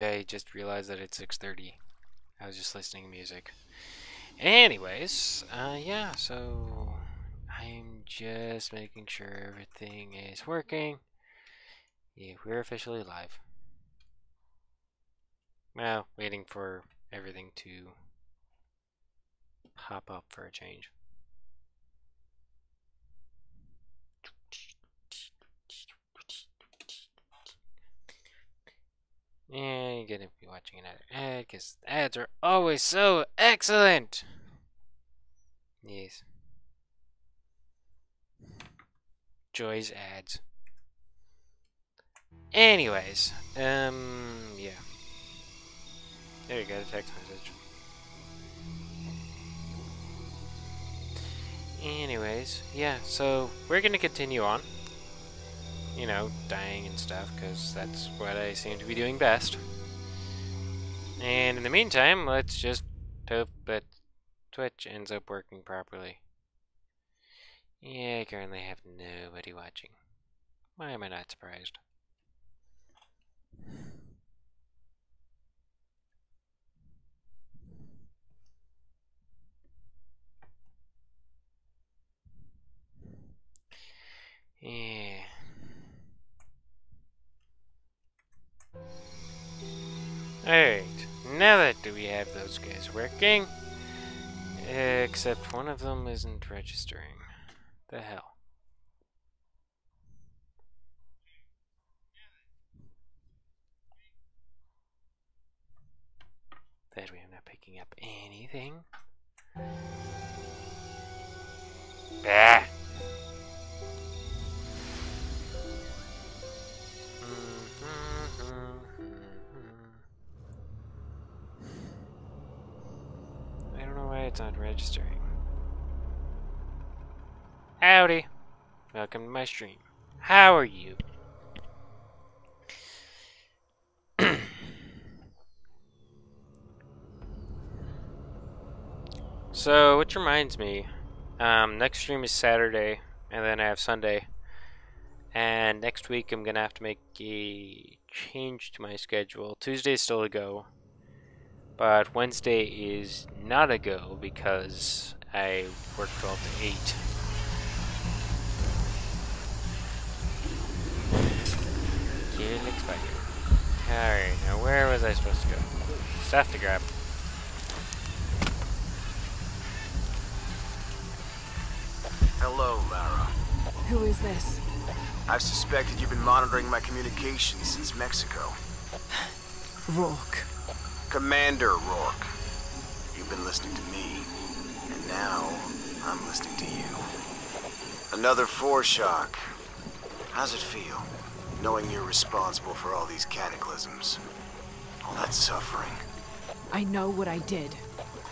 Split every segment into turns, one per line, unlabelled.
I just realized that it's 6.30. I was just listening to music. Anyways, uh, yeah, so I'm just making sure everything is working. Yeah, we're officially live. Well, waiting for everything to pop up for a change. And you're gonna be watching another ad because ads are always so excellent. Yes. Joy's ads. Anyways, um, yeah. There you go, the text message. Anyways, yeah, so we're gonna continue on you know, dying and stuff, because that's what I seem to be doing best. And in the meantime, let's just hope that Twitch ends up working properly. Yeah, I currently have nobody watching. Why am I not surprised? Yeah. Alright, now that do we have those guys working, except one of them isn't registering. The hell? That way I'm not picking up anything. Bah! It's not registering. Howdy. Welcome to my stream. How are you? so, which reminds me, um, next stream is Saturday, and then I have Sunday. And next week I'm gonna have to make a change to my schedule. Tuesday is still a go. But Wednesday is not a go because I work 12 to 8. Didn't expect it. Alright, now where was I supposed to go? Stuff to grab.
Hello, Lara.
Who is this?
I've suspected you've been monitoring my communications since Mexico.
Rourke.
Commander Rourke. You've been listening to me, and now I'm listening to you. Another foreshock. How's it feel, knowing you're responsible for all these cataclysms? All that suffering.
I know what I did.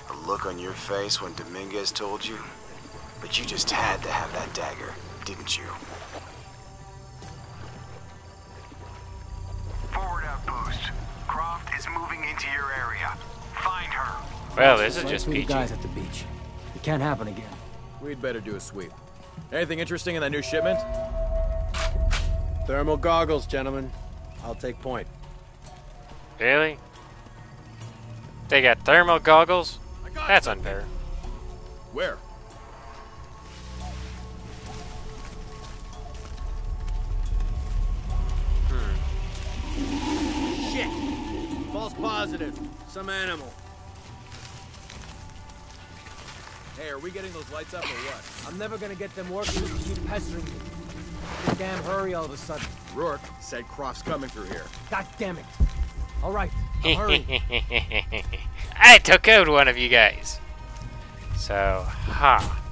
The look on your face when Dominguez told you? But you just had to have that dagger, didn't you? Forward outpost. Croft is moving into your area. Find her.
Well, this is
Right
just
through the
peachy.
guys at the beach. It can't happen again.
We'd better do a sweep. Anything interesting in that new shipment?
Thermal goggles, gentlemen. I'll take point.
Really? They got thermal goggles? That's unfair.
Where?
False positive. Some animal.
Hey, are we getting those lights up or what?
I'm never gonna get them working if you keep pestering me. In a damn hurry all of a sudden.
Rourke said Croft's coming through here.
God damn it. All right, hurry.
I took out one of you guys. So, ha.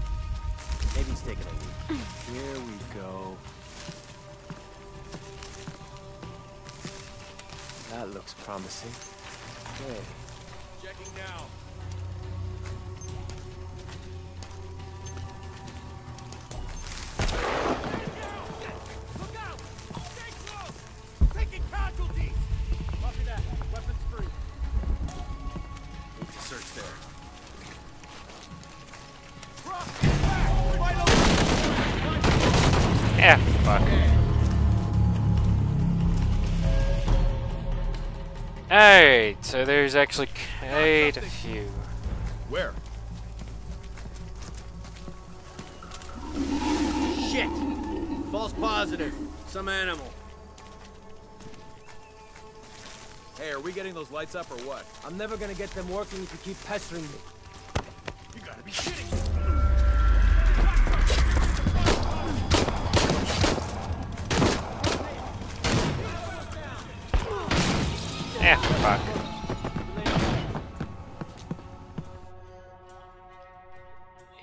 Maybe he's taking That looks promising. Checking now. Look out! Take close.
Taking casualties. Copy that. Weapons free. Need to search there.
Yeah, fuck. Alright, so there's actually quite a few.
Where?
Shit! False positive. Some animal.
Hey, are we getting those lights up or what?
I'm never gonna get them working if you keep pestering me.
You gotta be kidding me.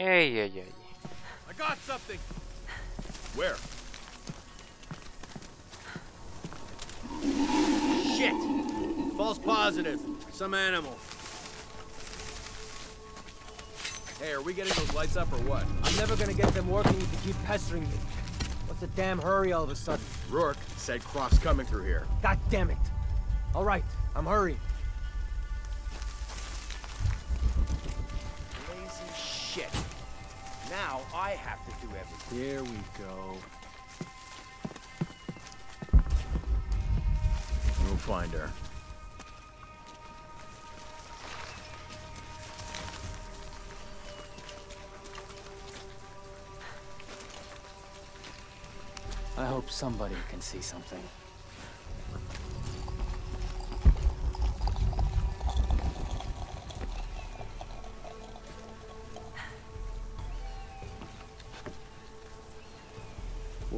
Hey, yeah, yeah,
I got something.
Where?
Shit! False positive. Some animal.
Hey, are we getting those lights up or what?
I'm never gonna get them working if you keep pestering me. What's the damn hurry all of a sudden?
Rourke said Croft's coming through here.
God damn it. All right, I'm hurrying.
Now I have to do everything.
Here we go. We'll find her.
I hope somebody can see something.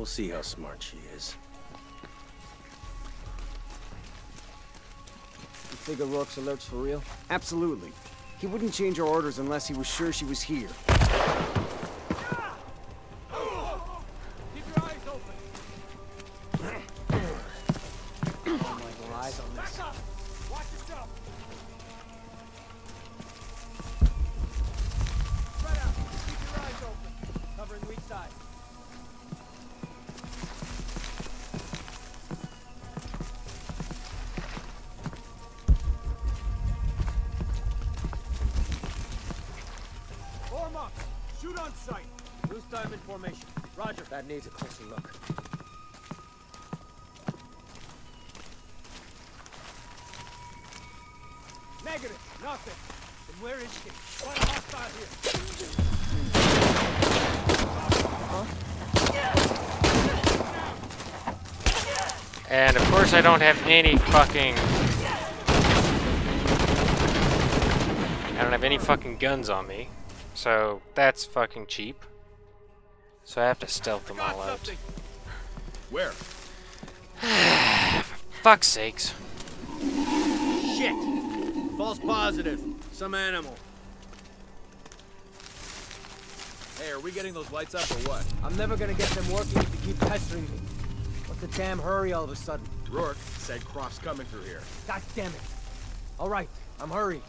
We'll see how smart she is.
You figure Rourke's alerts for real? Absolutely. He wouldn't change our orders unless he was sure she was here.
Course I don't have any fucking... I don't have any fucking guns on me. So that's fucking cheap. So I have to stealth them all out.
Where?
For Fuck's sakes.
Shit! False positive. Some animal.
Hey, are we getting those lights up or what?
I'm never gonna get them working if you keep pestering me. What's the damn hurry all of a sudden?
Rourke said Croft's coming through here.
God damn it. All right, I'm hurrying.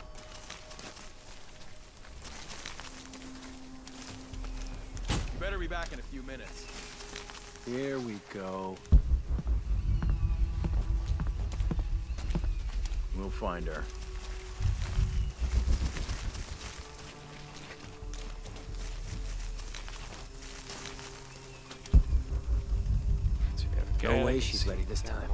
You better be back in a few minutes.
Here we go.
We'll find her.
So we have
No way she's ready this time.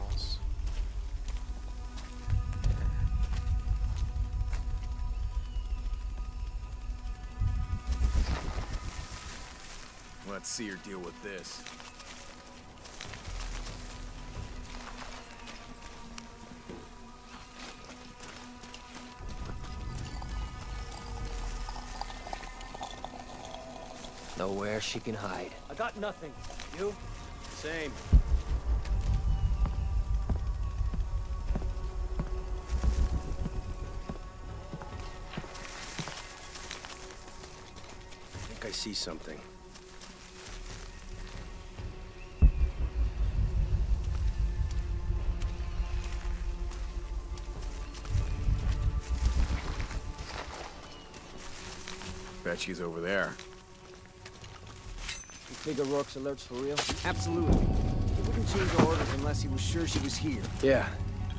Let's see her deal with this.
Nowhere she can hide.
I got nothing. You?
Same. I think I see something.
Bet she's over there.
You figure Rourke's alerts for real? Absolutely. He wouldn't change our orders unless he was sure she was here.
Yeah,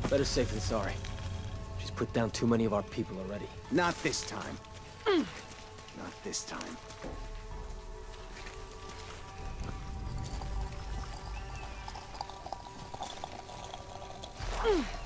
better safe than sorry. She's put down too many of our people already.
Not this time. Mm. Not this time.
within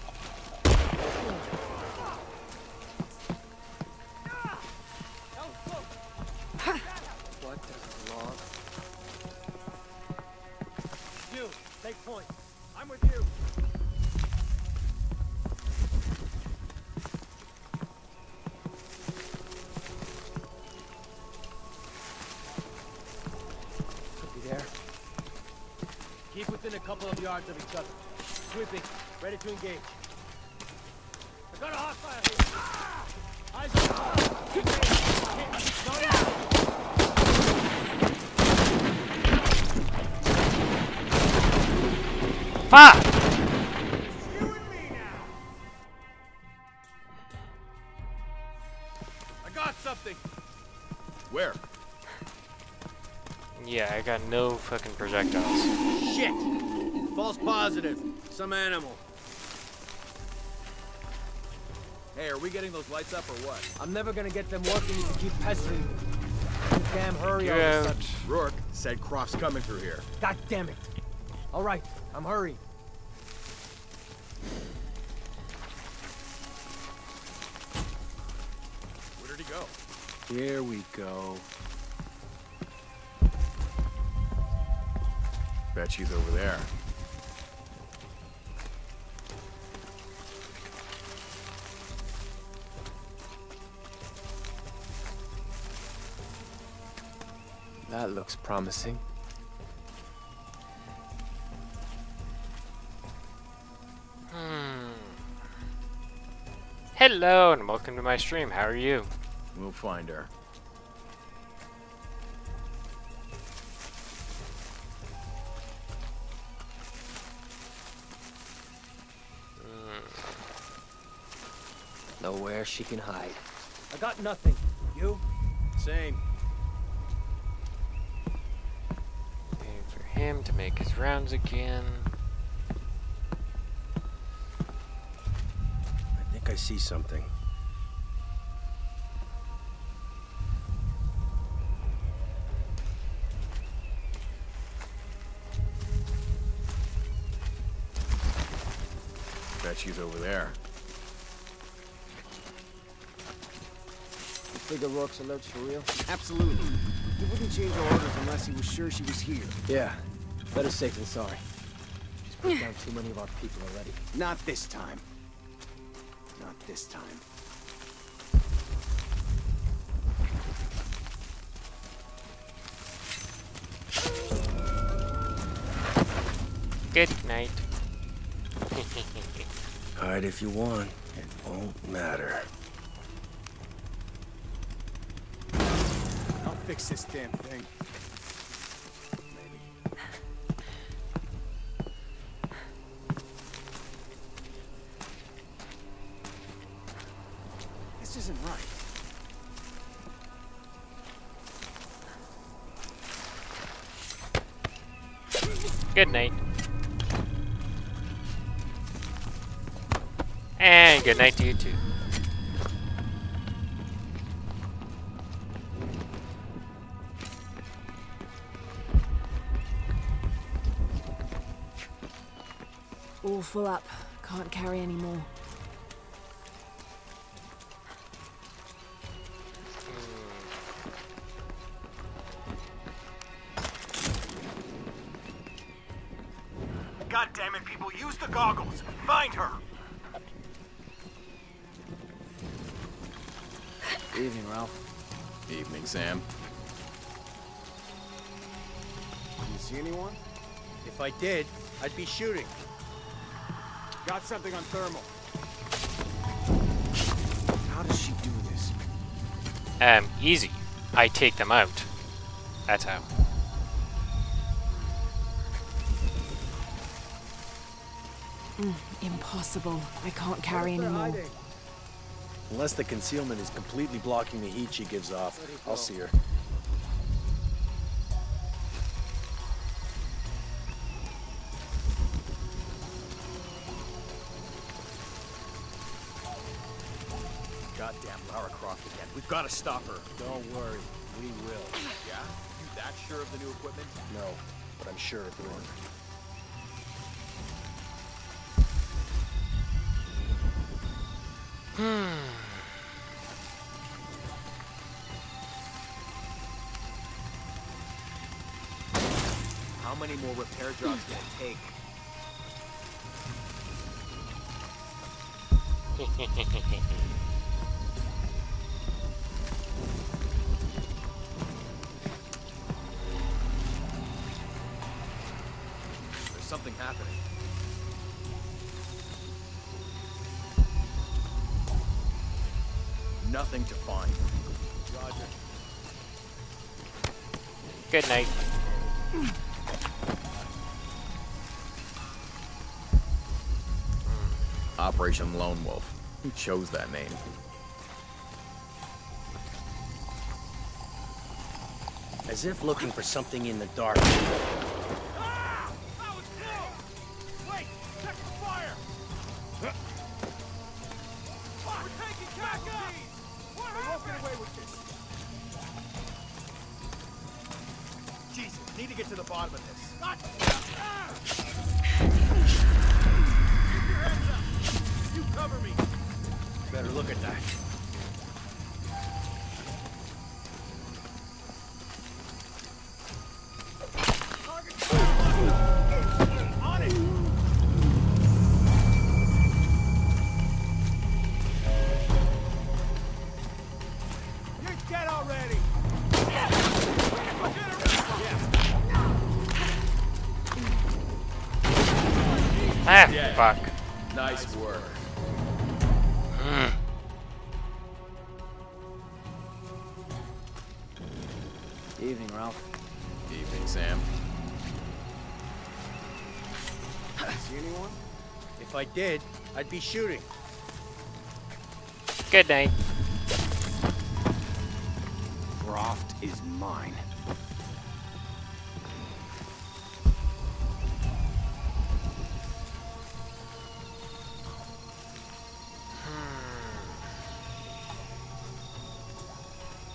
yards of each other. Sweeping. Ready to engage.
I got a hostile here. Ah! Eyes on the Don't
Fuck!
I got something.
Where?
Yeah, I got no fucking projectiles.
Shit. False positive. Some animal.
Hey, are we getting those lights up or what?
I'm never gonna get them working if you keep pestering me. Damn hurry all
You're
of a
out.
sudden.
Rourke said Croft's coming through here.
God damn it. All right, I'm hurrying.
Where did he go?
Here we go.
Bet she's over there.
Looks promising.
Hmm. Hello and welcome to my stream. How are you?
We'll find her.
Nowhere she can hide.
I got nothing. You? Same.
Waiting for him to make his rounds again.
I think I see something.
Bet she's over there.
You figure Rourke's alerts for real? Absolutely. He wouldn't change our orders unless he was sure she was here.
Yeah, better safe than sorry. She's put down too many of our people already.
Not this time. Not this time.
Good night.
Hide if you want. It won't matter.
I'll fix this damn thing.
Good night to you too.
All full up. Can't carry any more.
See anyone?
If I did, I'd be shooting.
Got something on thermal. How does she do this?
Um, easy. I take them out. That's how.
Impossible. I can't carry anymore.
Unless the concealment is completely blocking the heat she gives off, I'll see her.
We've got to stop her.
Don't worry, we will.
Yeah? You that sure of the new equipment?
No, but I'm sure of Rourke. Hmm.
How many more repair jobs can it take? There's
Good night.
Operation Lone Wolf. Who chose that name?
As if looking for something in the dark. I'd be shooting.
Good night.
Croft is mine.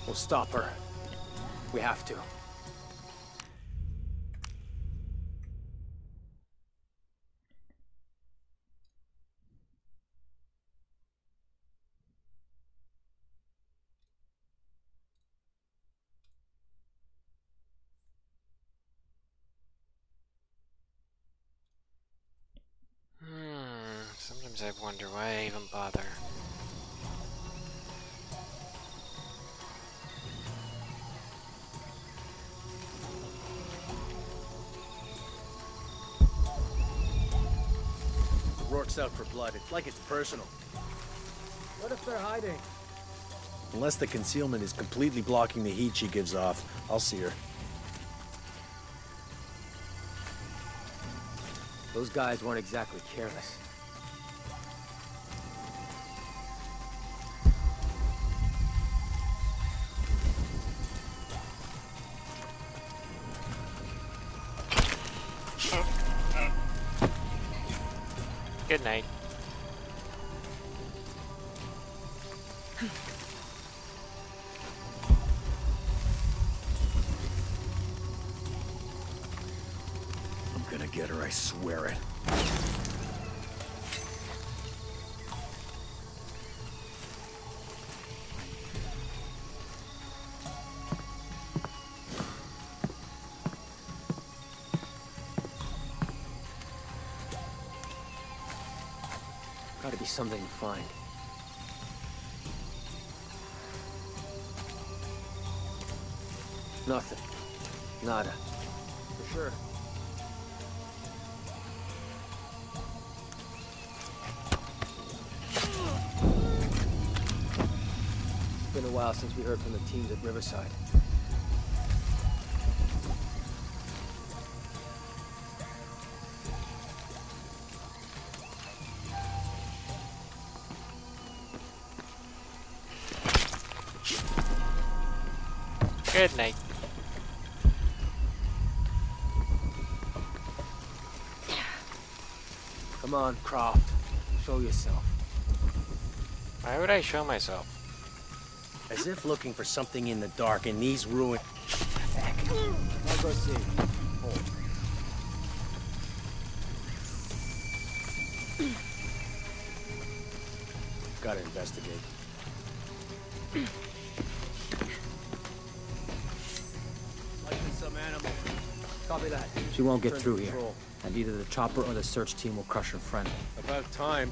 We'll stop her. We have to.
Blood. It's like it's personal.
What if they're hiding?
Unless the concealment is completely blocking the heat she gives off, I'll see her.
Those guys weren't exactly careless. Something to find. Nothing. Nada. For sure. It's been a while since we heard from the teams at Riverside.
Good night.
Come on, Croft. Show yourself.
Why would I show myself?
As if looking for something in the dark in these ruins.
I'll go see.
She won't get through here. And either the chopper or the search team will crush her friend.
About time.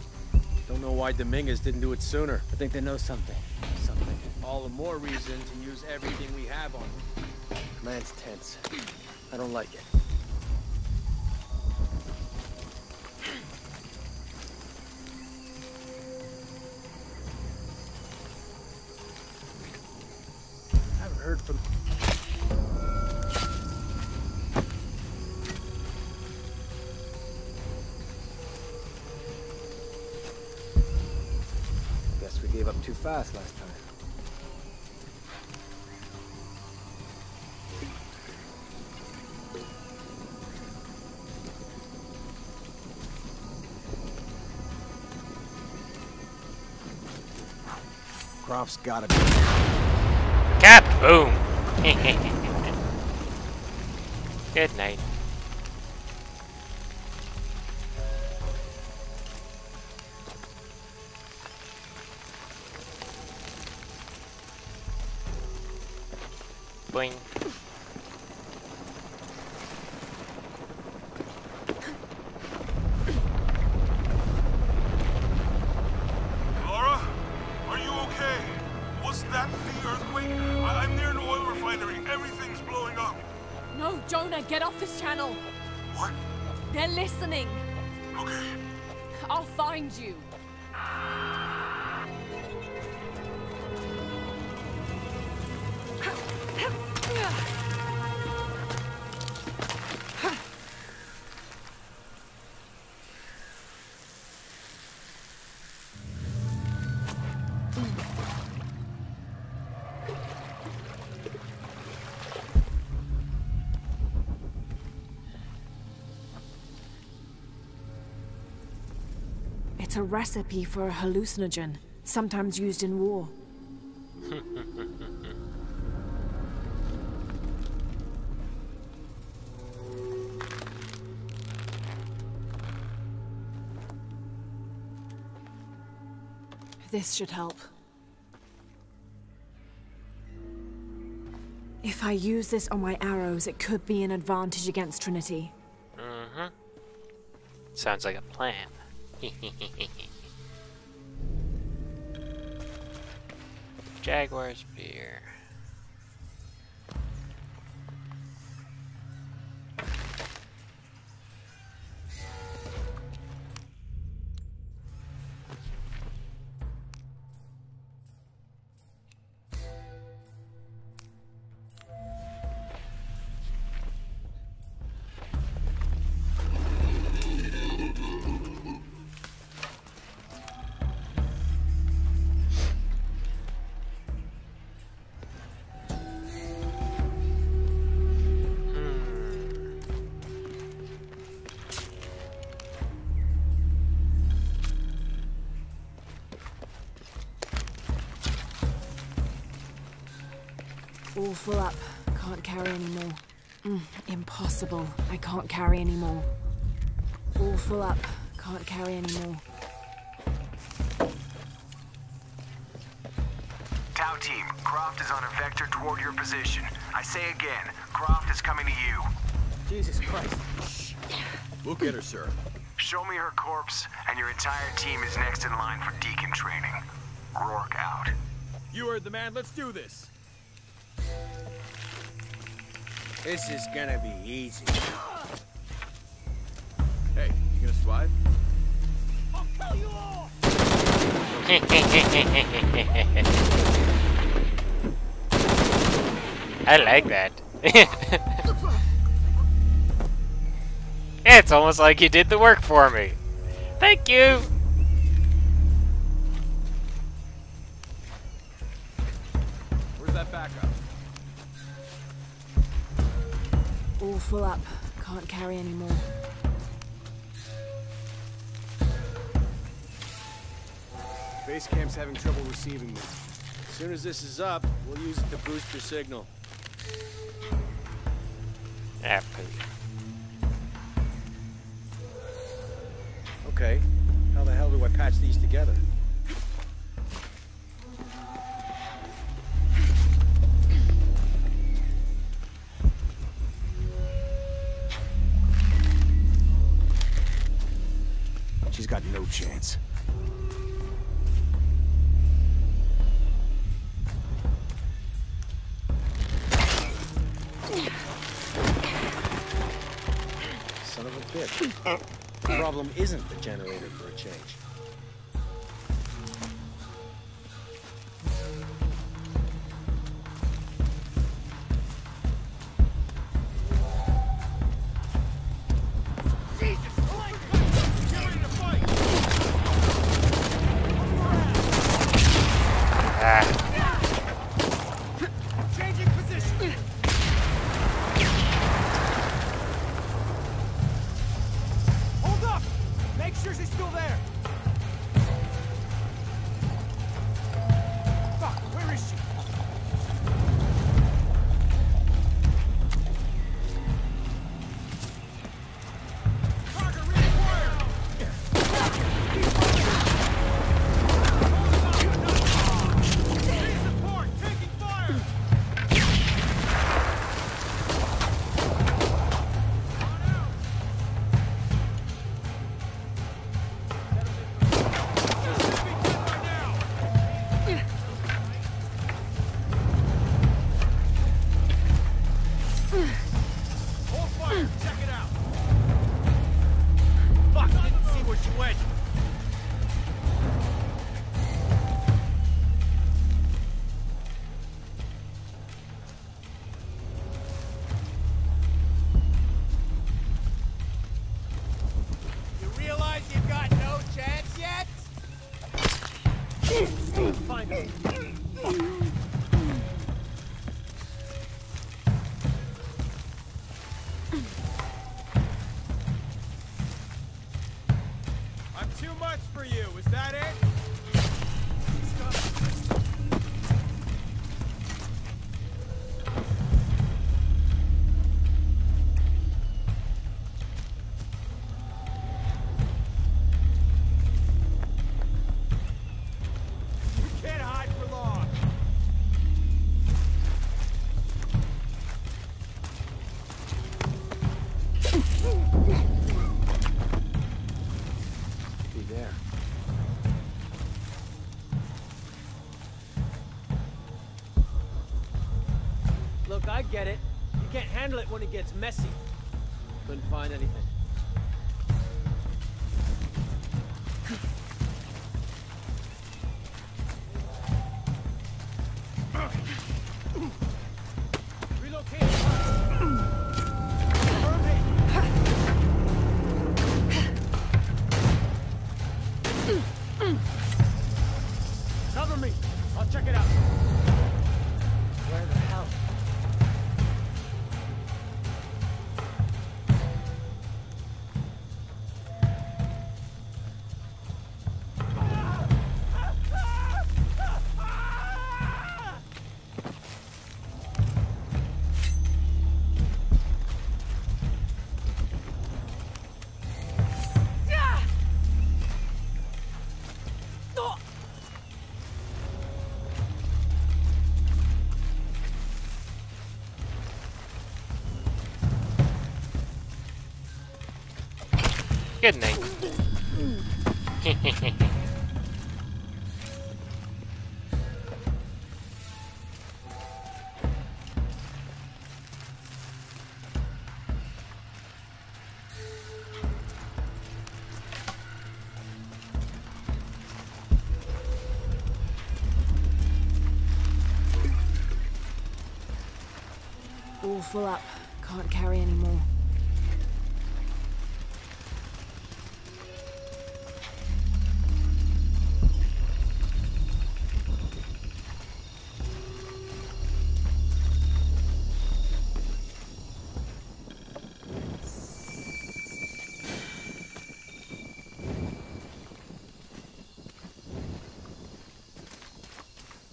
Don't know why Dominguez didn't do it sooner.
I think they know something. Something.
All the more reason to use everything we have on him.
Man's tense. I don't like it.
Gotta be.
Cat boom. Good night.
Recipe for a hallucinogen, sometimes used in war. This should help. If I use this on my arrows, it could be an advantage against Trinity.
Mm-hmm. Sounds like a plan. Jaguar's beer.
Full up. Can't carry anymore. Mm, impossible. I can't carry anymore. All full up. Can't carry anymore.
Tau team, Croft is on a vector toward your position. I say again, Croft is coming to you.
Jesus Christ.
We'll get her, sir.
Show me her corpse, and your entire team is next in line for deacon training. Rourke out.
You heard the man. Let's do this.
This is gonna be easy.
Hey, you gonna survive?
I'll kill you all!
I like that. it's almost like you did the work for me. Thank you.
All full up. Can't carry anymore.
Base camp's having trouble receiving me.
As soon as this is up, we'll use it to boost your signal.
Poo.
Okay. How the hell do I patch these together?
No chance.
Son of a bitch. The problem isn't the generator for a change. Get it. You can't handle it when it gets messy.
Good night.
All full up.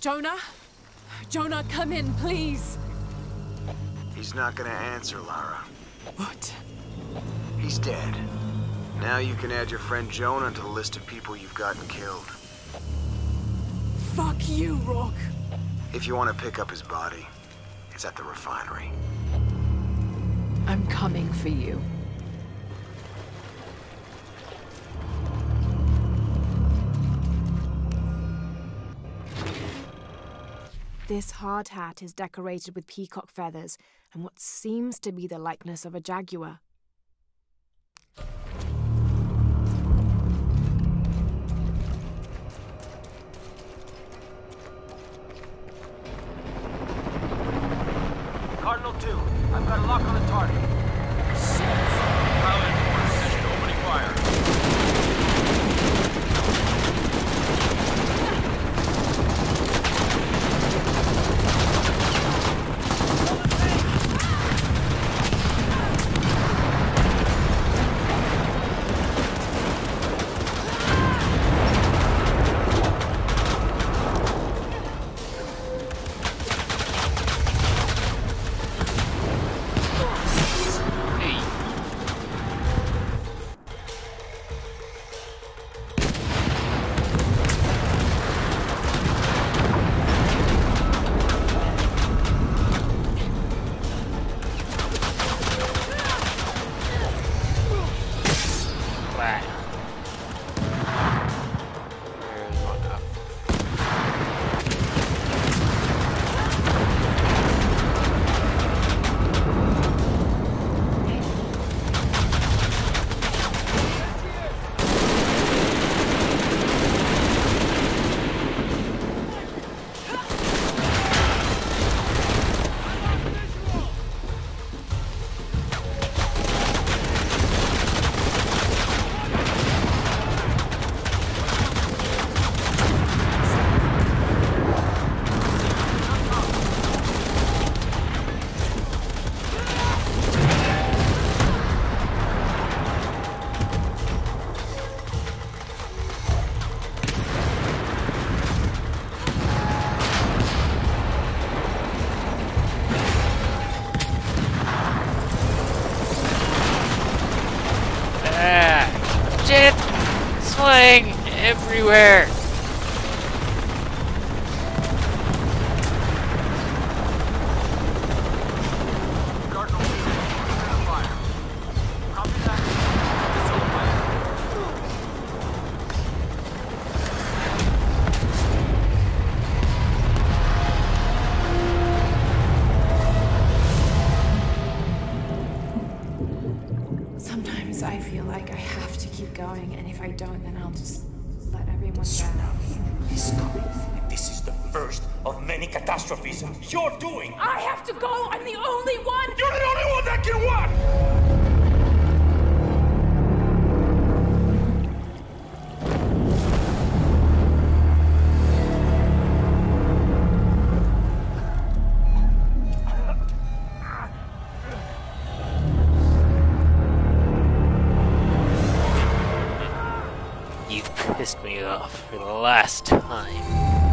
Jonah? Jonah, come in, please.
He's not gonna answer, Lara.
What?
He's dead. Now you can add your friend Jonah to the list of people you've gotten killed.
Fuck you, Rock.
If you want to pick up his body, it's at the refinery.
I'm coming for you. This hard hat is decorated with peacock feathers and what seems to be the likeness of a jaguar.
Cardinal 2, I've got a lock on
You pissed me off for the last time.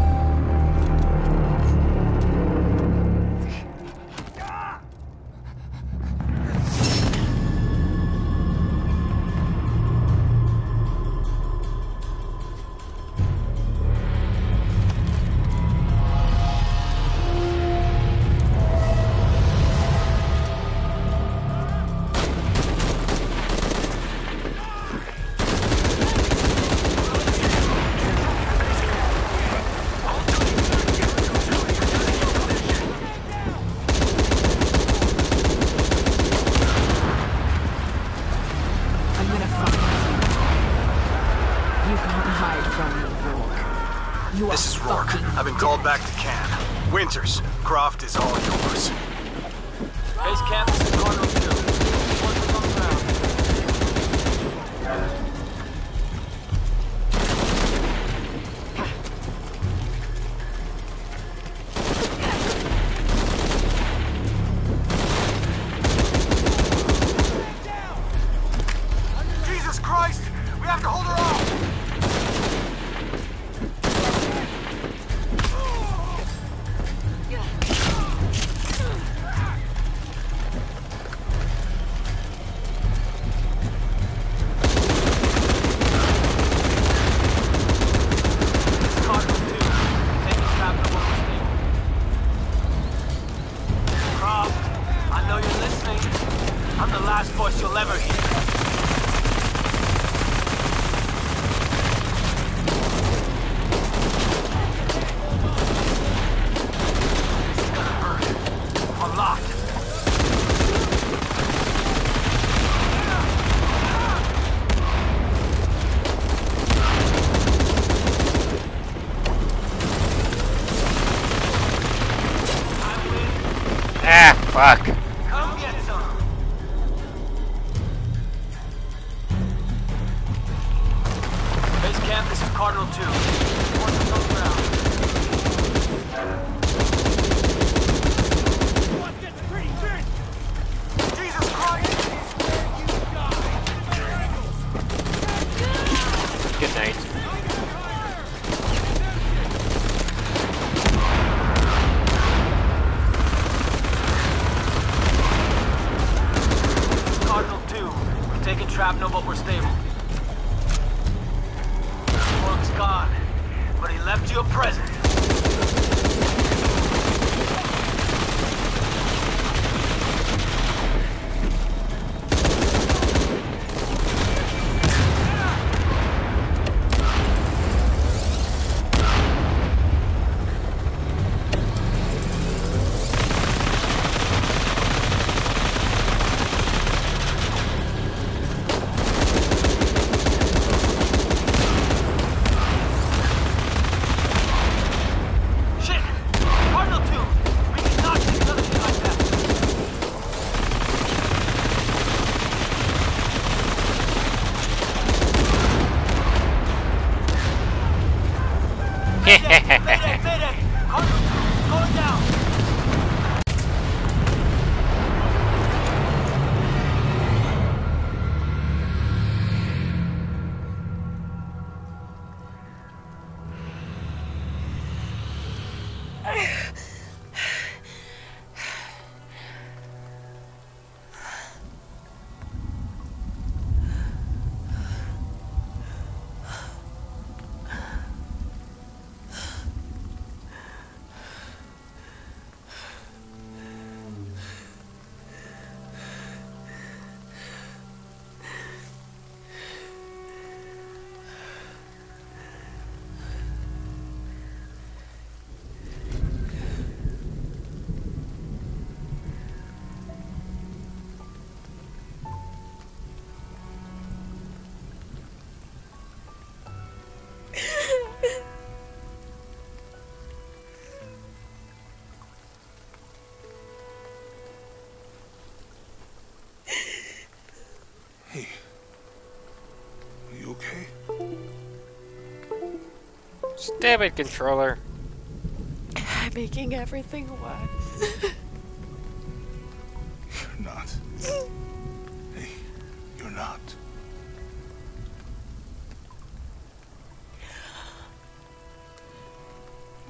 Damn it, controller.
I'm making everything worse.
You're not. Hey, you're not.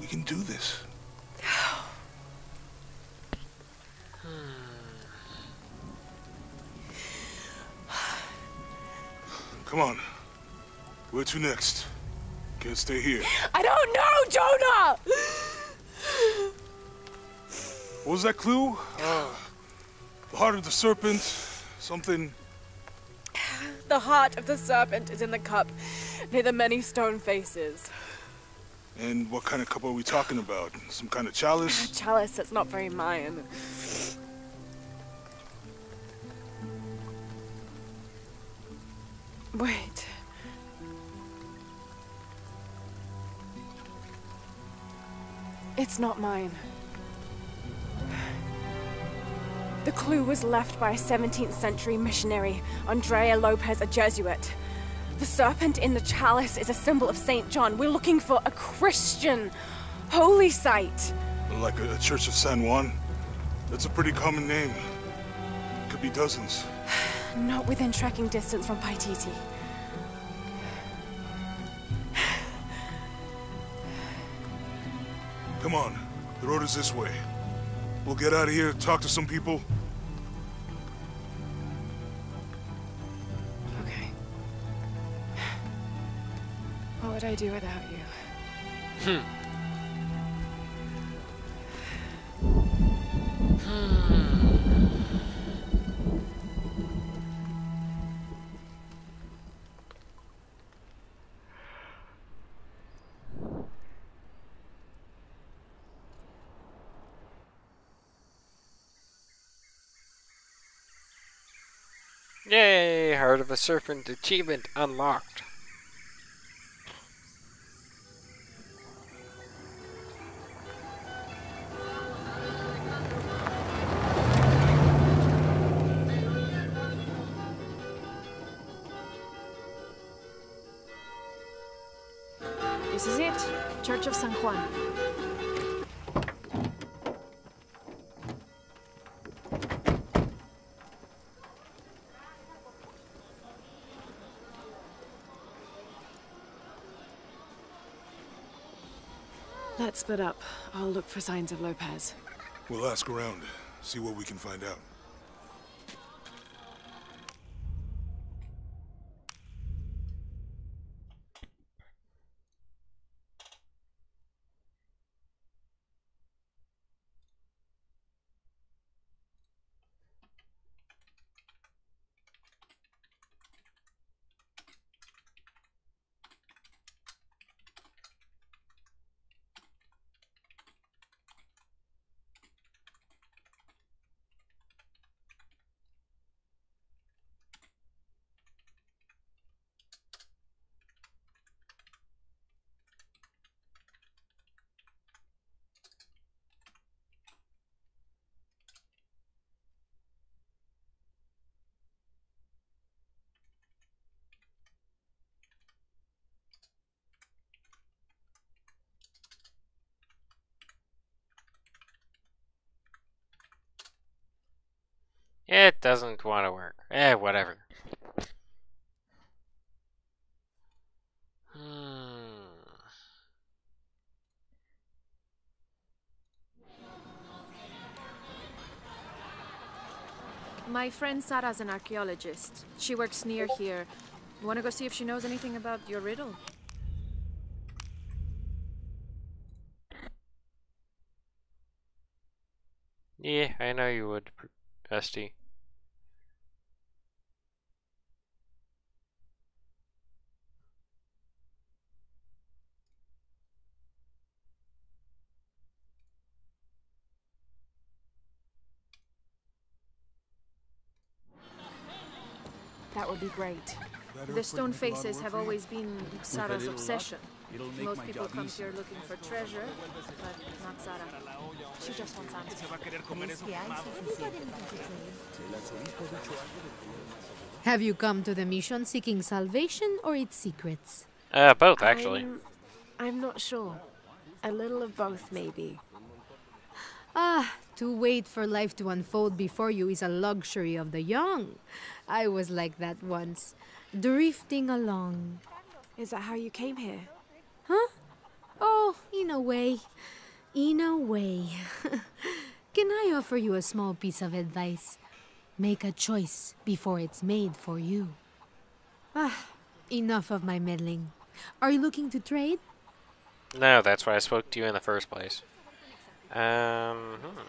We can do this. Come on. Where to next? Can't stay here.
I don't know, Jonah!
What was that clue? Uh, the heart of the serpent. Something.
The heart of the serpent is in the cup near the many stone faces.
And what kind of cup are we talking about? Some kind of chalice?
A Chalice that's not very Mayan. Wait. It's not mine. The clue was left by a 17th century missionary, Andrea Lopez, a Jesuit. The serpent in the chalice is a symbol of St. John. We're looking for a Christian holy site.
Like a, a Church of San Juan? That's a pretty common name. Could be dozens.
Not within trekking distance from Paititi.
Come on. The road is this way. We'll get out of here, talk to some people.
Okay. What would I do without you?
Hmm. Yay! Heart of a Serpent achievement unlocked.
Let's split up. I'll look for signs of Lopez.
We'll ask around, see what we can find out.
It doesn't want to work. Eh, whatever. Hmm.
My friend Sarah's an archaeologist. She works near here. Want to go see if she knows anything about your riddle?
Yeah, I know you would, Esty.
That would be great.
The stone faces have always been Sarah's obsession. Most people come here looking for treasure, but not Sarah. She just wants answers.
Have you come to the mission seeking salvation or its secrets?
Uh, both, actually.
I'm, I'm not sure. A little of both, maybe.
Ah, to wait for life to unfold before you is a luxury of the young. I was like that once, drifting along.
Is that how you came here?
Huh? Oh, in a way. In a way. Can I offer you a small piece of advice? Make a choice before it's made for you. Ah, enough of my meddling. Are you looking to trade?
No, that's why I spoke to you in the first place. Um, hmm.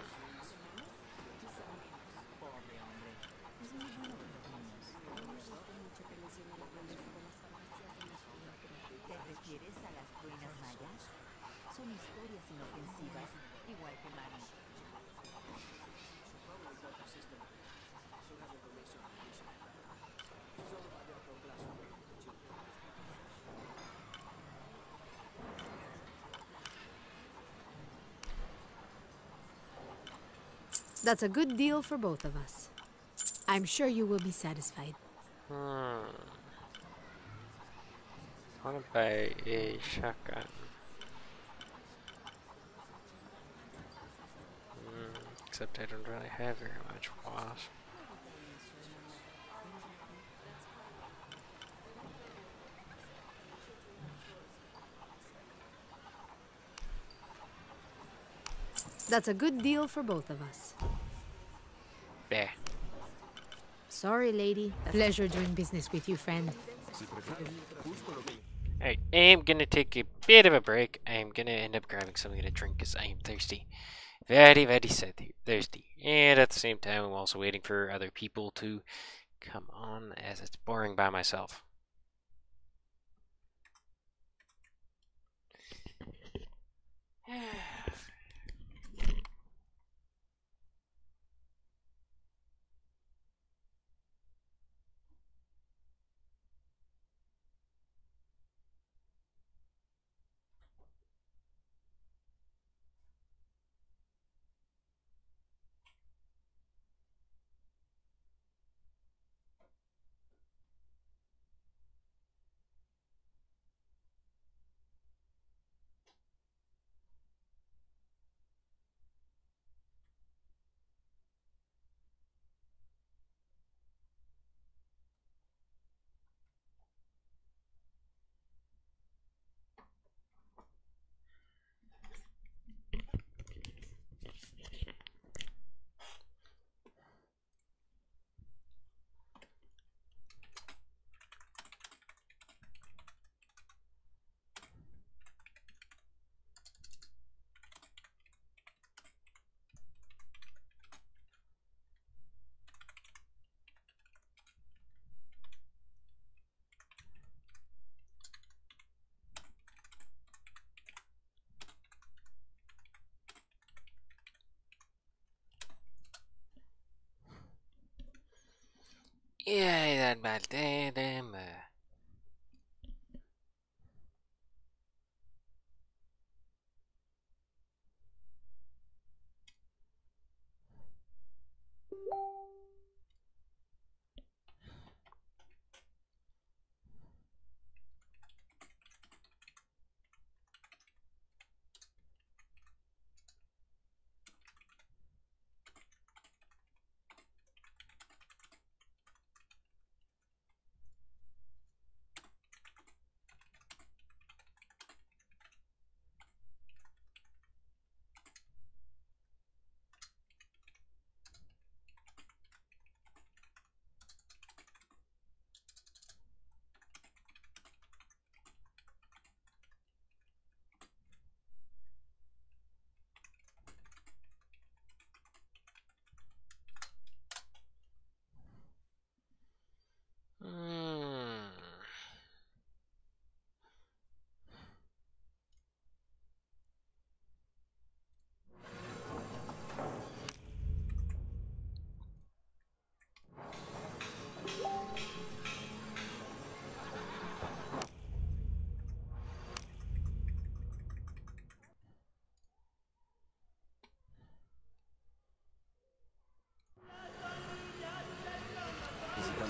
That's a good deal for both of us. I'm sure you will be satisfied.
Hmm. I want to buy a shotgun. Hmm, except I don't really have very much wasp.
That's a good deal for both of us.
Yeah.
Sorry, lady. Pleasure doing business with you, friend.
Alright, I am gonna take a bit of a break. I am gonna end up grabbing something to drink because I am thirsty. Very, very thirsty. And at the same time, I'm also waiting for other people to come on as it's boring by myself. Yeah, that bad damn. Hmm.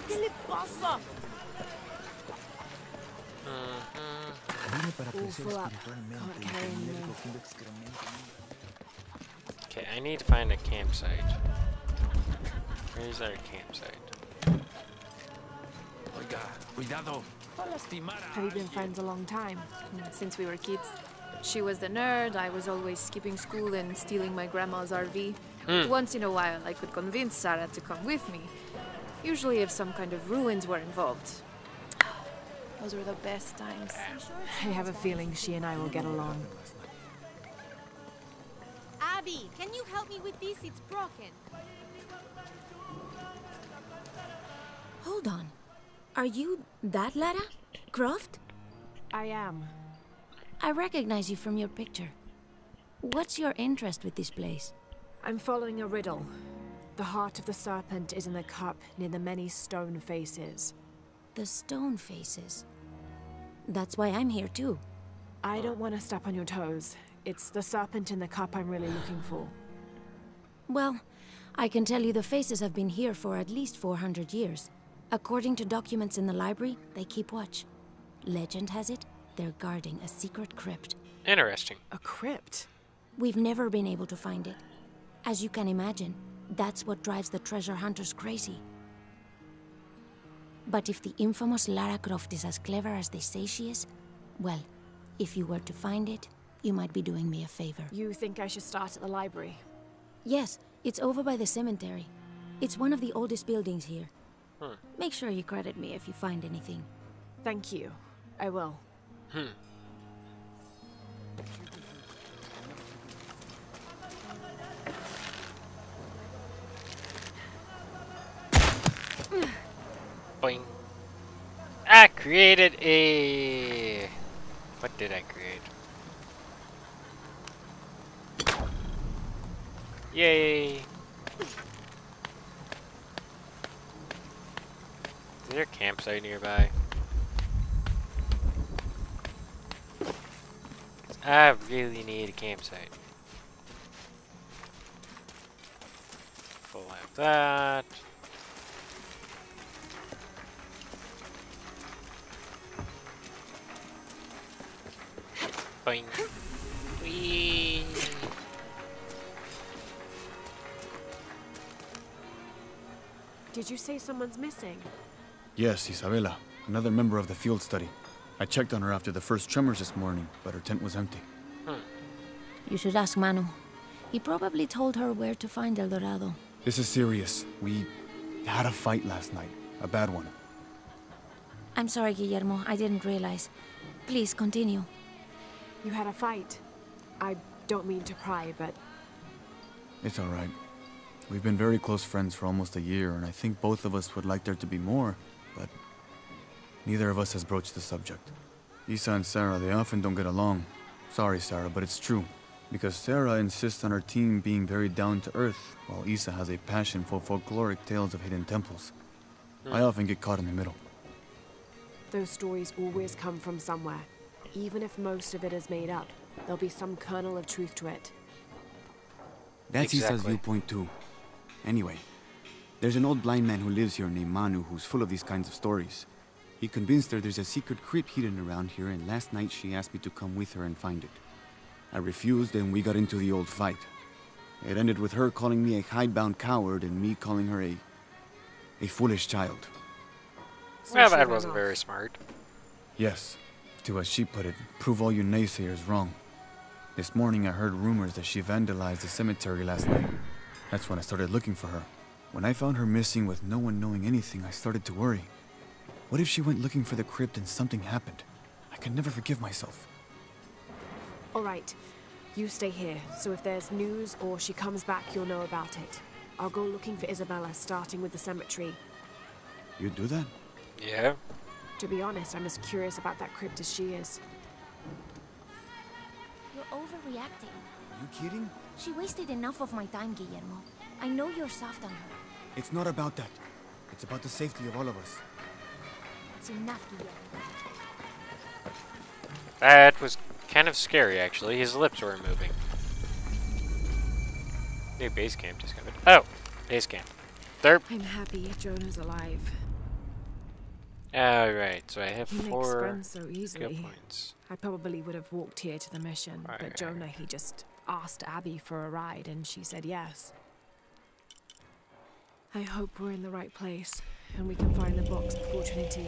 ¿Qué le pasa? All full up. Can't carry anymore.
Okay, I need to find a campsite. Where's our campsite?
Have you been friends a long time?
Mm, Since we were kids. She was the nerd, I was always skipping school and stealing my grandma's RV.
Hmm.
Once in a while, I could convince Sarah to come with me. Usually, if some kind of ruins were involved. Those were the best times.
I have a feeling she and I will get along.
Abby, can you help me with this? It's broken.
Hold on. Are you that Lara? Croft?
I am.
I recognize you from your picture. What's your interest with this place?
I'm following a riddle. The heart of the serpent is in the cup near the many stone faces.
The stone faces. That's why I'm here too.
I don't want to step on your toes. It's the serpent in the cup I'm really looking for.
Well, I can tell you the faces have been here for at least 400 years. According to documents in the library, they keep watch. Legend has it, they're guarding a secret crypt.
Interesting.
A crypt?
We've never been able to find it. As you can imagine, that's what drives the treasure hunters crazy. But if the infamous Lara Croft is as clever as they say she is, well, if you were to find it, you might be doing me a favor.
You think I should start at the library?
Yes, it's over by the cemetery. It's one of the oldest buildings here.
Hmm.
Make sure you credit me if you find anything.
Thank you. I will.
Hmm. Boing. I created a. What did I create? Yay! Is there a campsite nearby? I really need a campsite. We'll that. Boing. Whee!
Did you say someone's missing?
Yes, Isabela, another member of the field study. I checked on her after the first tremors this morning, but her tent was empty. Hmm.
You should ask Manu. He probably told her where to find El Dorado.
This is serious. We had a fight last night. A bad one.
I'm sorry, Guillermo. I didn't realize. Please continue.
You had a fight. I don't mean to pry, but
It's alright. We've been very close friends for almost a year, and I think both of us would like there to be more, but neither of us has broached the subject. Isa and Sarah, they often don't get along. Sorry, Sarah, but it's true. Because Sarah insists on her team being very down to earth, while Isa has a passion for folkloric tales of hidden temples. I hmm. often get caught in the middle.
those stories always come from somewhere. Even if most of it is made up, there'll be some kernel of truth to it.
That's Isa's
Exactly.
viewpoint too. Anyway, there's an old blind man who lives here named Manu who's full of these kinds of stories. He convinced her there's a secret crypt hidden around here, and last night she asked me to come with her and find it. I refused, and we got into the old fight. It ended with her calling me a hidebound coward and me calling her a. a foolish child.
well, that wasn't very smart.
Yes, to as she put it, prove all you naysayers wrong. This morning I heard rumors that she vandalized the cemetery last night. That's when I started looking for her. When I found her missing with no one knowing anything, I started to worry. What if she went looking for the crypt and something happened? I could never forgive myself.
All right, you stay here, so if there's news or she comes back, you'll know about it. I'll go looking for Isabella, starting with the cemetery.
You do that?
Yeah.
To be honest, I'm as curious about that crypt as she is.
You're overreacting.
Are you kidding?
She wasted enough of my time, Guillermo. I know you're soft on her.
It's not about that. It's about the safety of all of us.
It's enough, Guillermo.
That was kind of scary, actually. His lips were moving. New base camp discovered. Oh, base camp. There.
I'm happy Jonah's alive.
Alright, so I have
He makes
four
friends so easily.
points.
I probably would have walked here to the mission, but
right,
Jonah, he just asked Abby for a ride and she said yes. I hope we're in the right place and we can find the box before Trinity.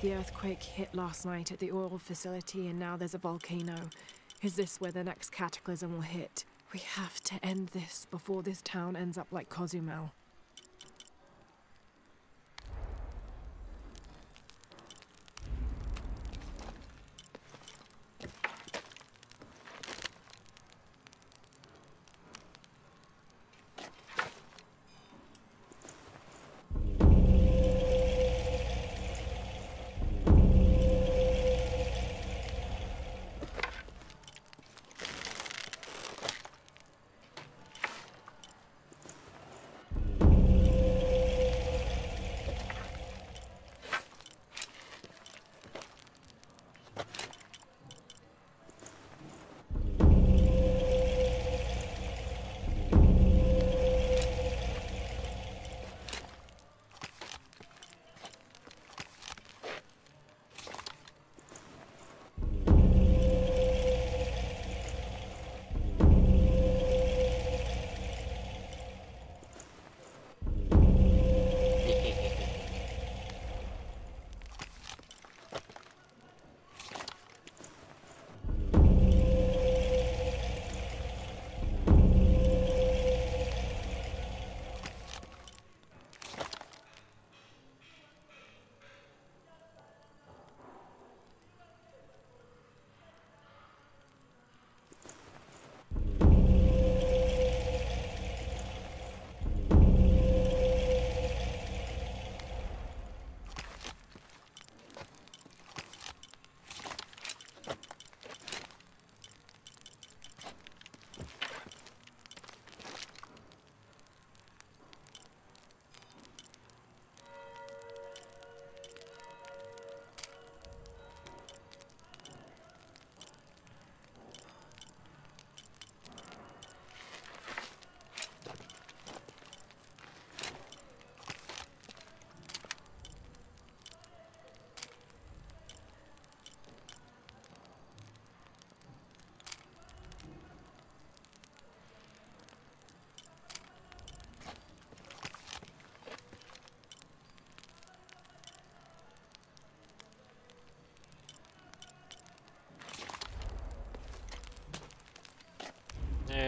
The earthquake hit last night at the oil facility and now there's a volcano. Is this where the next cataclysm will hit? We have to end this before this town ends up like Cozumel.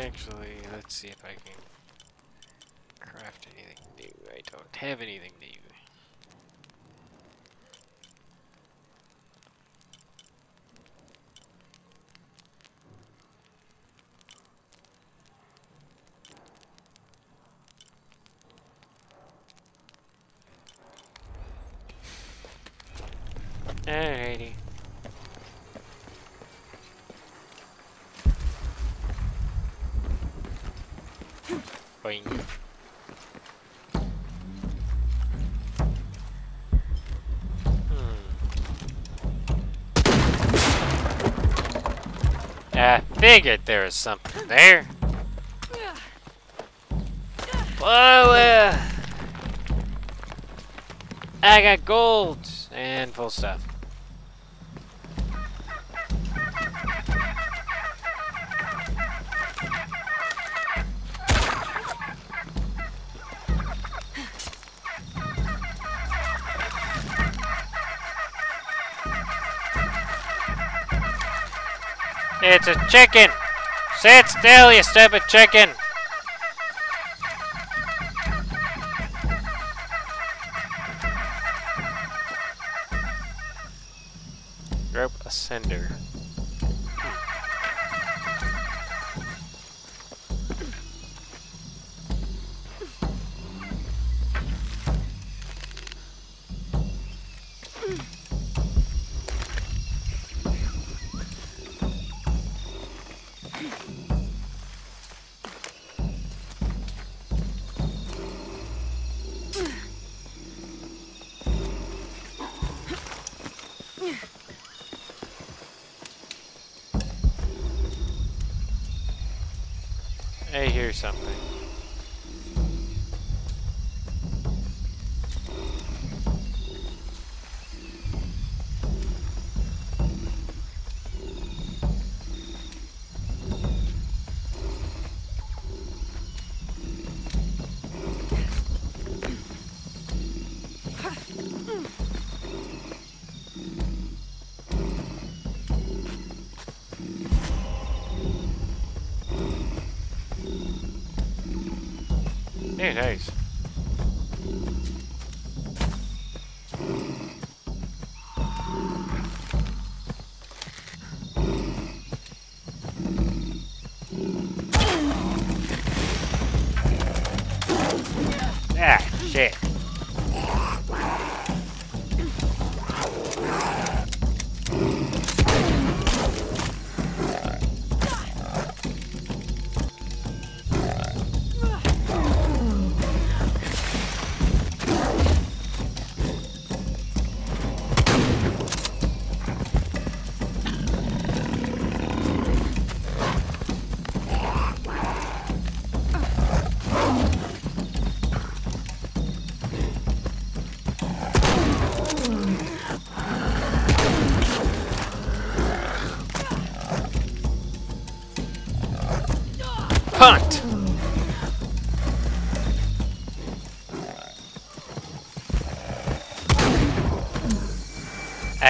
Actually, let's see if I can craft anything new. I don't have anything new. Alrighty. Boing. Hmm. I figured there was something there. Whoa! Uh, I got gold and full stuff. It's a chicken! Sit still, you stupid chicken! Rope ascender.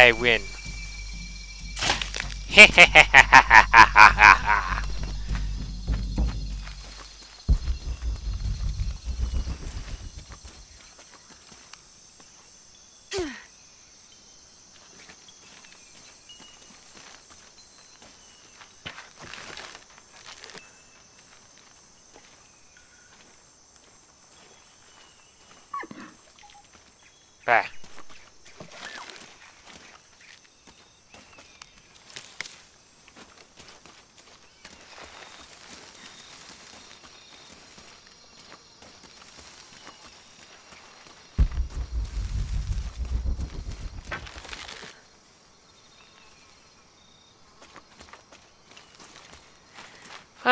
I win.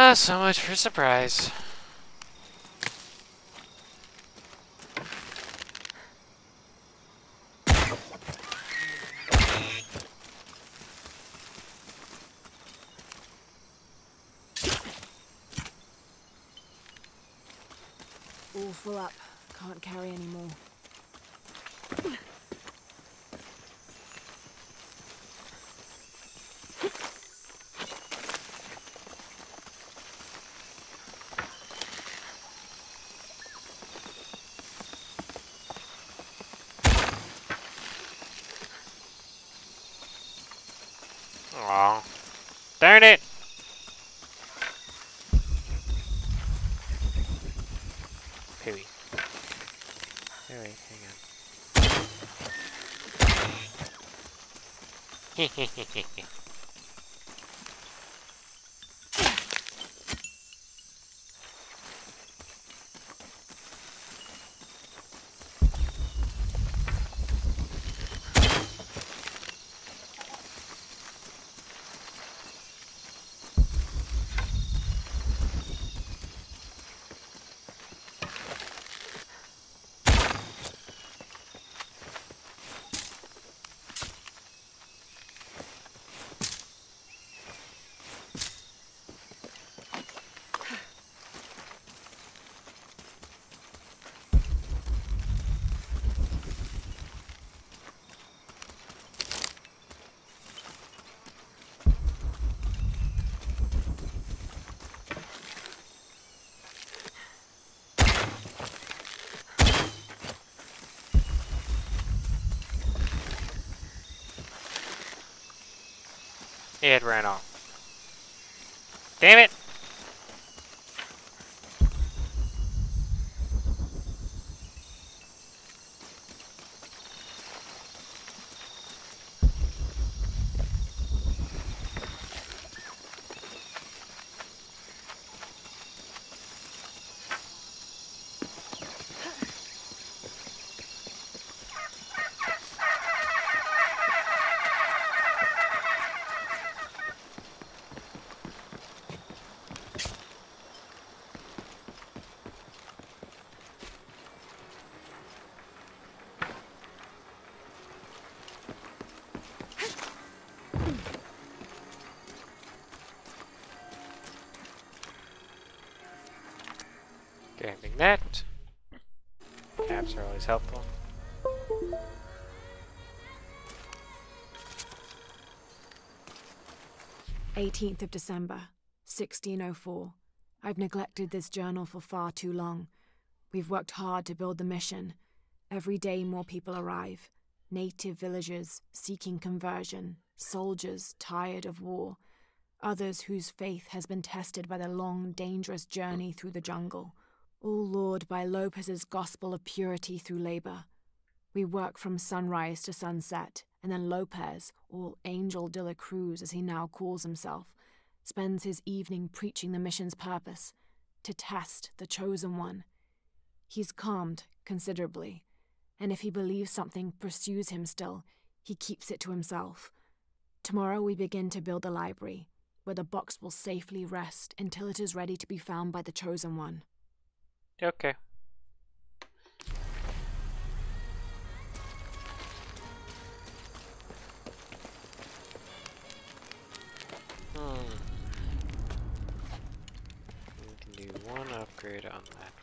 Ah, so much for surprise. Darn it! head ran off. Damn it! is helpful.
Eighteenth of December, sixteen oh four. I've neglected this journal for far too long. We've worked hard to build the mission. Every day more people arrive. Native villagers seeking conversion, soldiers tired of war, others whose faith has been tested by the long, dangerous journey through the jungle all lured by Lopez's gospel of purity through labor. We work from sunrise to sunset, and then Lopez, or Angel de la Cruz as he now calls himself, spends his evening preaching the mission's purpose to test the chosen one. He's calmed considerably, and if he believes something pursues him still, he keeps it to himself. Tomorrow we begin to build the library, where the box will safely rest until it is ready to be found by the chosen one.
Okay. Hmm. We can do one upgrade on that.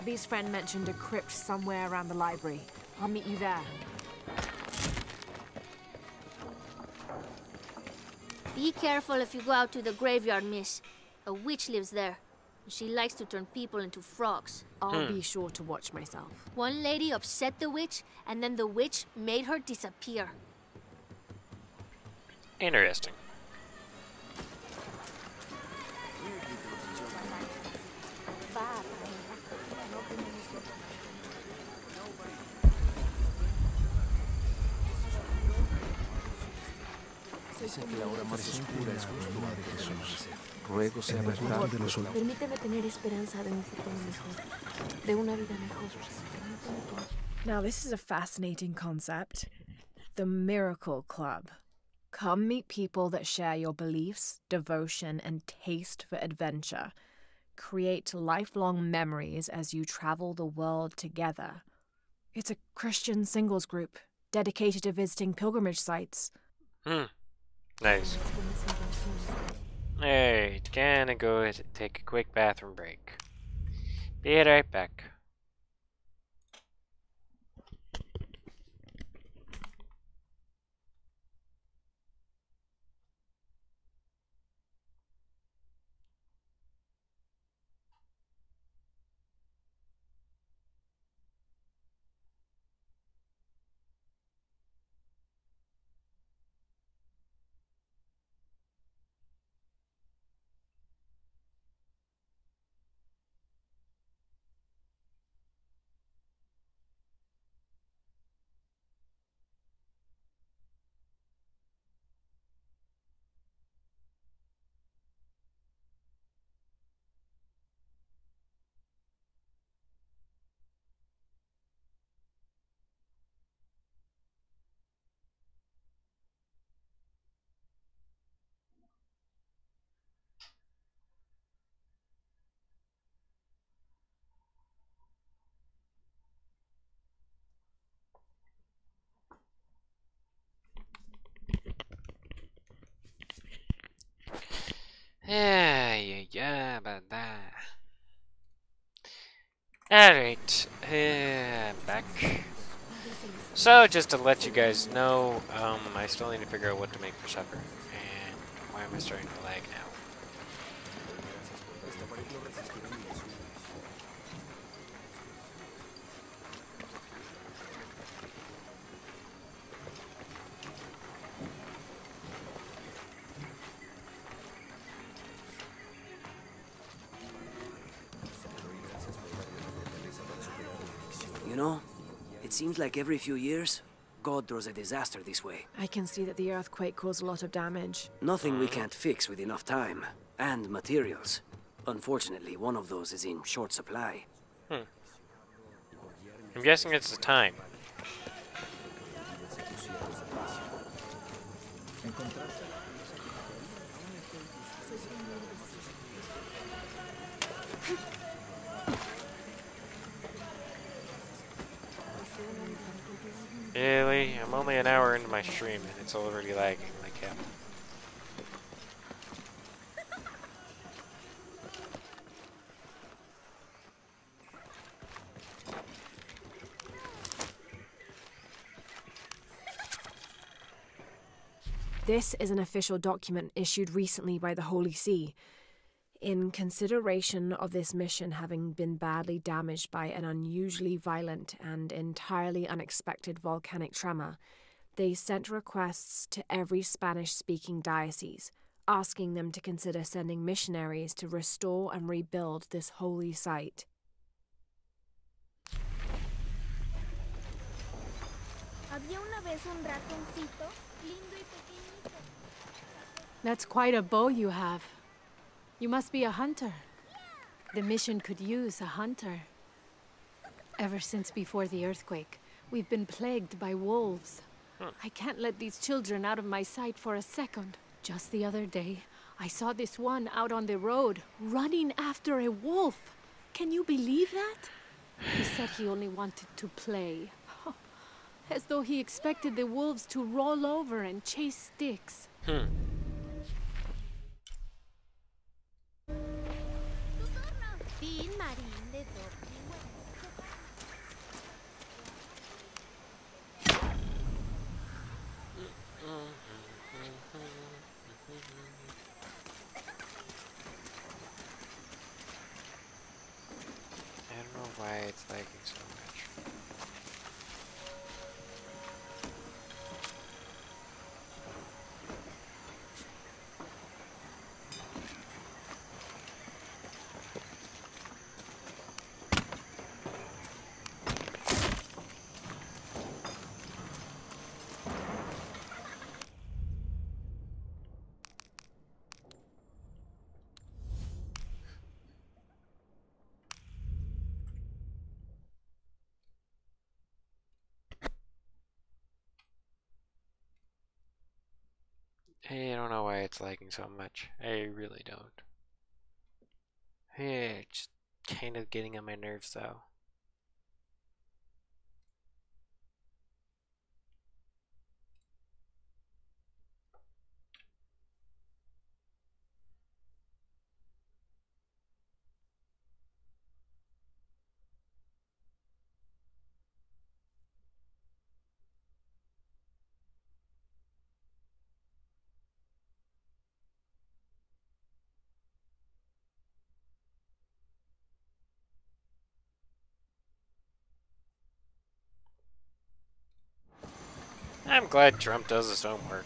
Abby's friend mentioned a crypt somewhere around the library. I'll meet you there.
Be careful if you go out to the graveyard, miss. A witch lives there. She likes to turn people into frogs.
I'll hmm. be sure to watch myself.
One lady upset the witch, and then the witch made her disappear.
Interesting.
Dicen que la hora más oscura es justo antes de Jesús. Ruego sea verdad de los
Permíteme tener esperanza de un futuro mejor, de una vida mejor.
Now, this is a fascinating concept. The Miracle Club. Come meet people that share your beliefs, devotion, and taste for adventure. Create lifelong memories as you travel the world together. It's a Christian singles group dedicated to visiting pilgrimage sites.
Hmm. Nice. Alright, gonna go take a quick bathroom break. Be right back. Yeah, yeah, yeah, about that. Alright, uh, back. So, just to let you guys know, um, I still need to figure out what to make for supper. And why am I starting to lag now?
Like every few years, God throws a disaster this way.
I can see that the earthquake caused a lot of damage.
Nothing we can't fix with enough time. And materials. Unfortunately, one of those is in short supply.
Hmm. I'm guessing it's the time. Really? I'm only an hour into my stream and it's already lagging like hell.
This is an official document issued recently by the Holy See. In consideration of this mission having been badly damaged by an unusually violent and entirely unexpected volcanic tremor, they sent requests to every Spanish speaking diocese, asking them to consider sending missionaries to restore and rebuild this holy site.
Había una vez un ratoncito, lindo y pequeñito.
That's quite a bow you have. You must be a hunter. The mission could use a hunter. Ever since before the earthquake, we've been plagued by wolves. I can't let these children out of my sight for a second. Just the other day, I saw this one out on the road, running after a wolf. Can you believe that? He said he only wanted to play. As though he expected the wolves to roll over and chase sticks.
Hmm.
Fin Marín de Tortihueco.
I don't know why it's lagging so much. I don't know why it's lagging so much. I really don't. Just kind of getting on my nerves though. I'm glad Trump does his homework.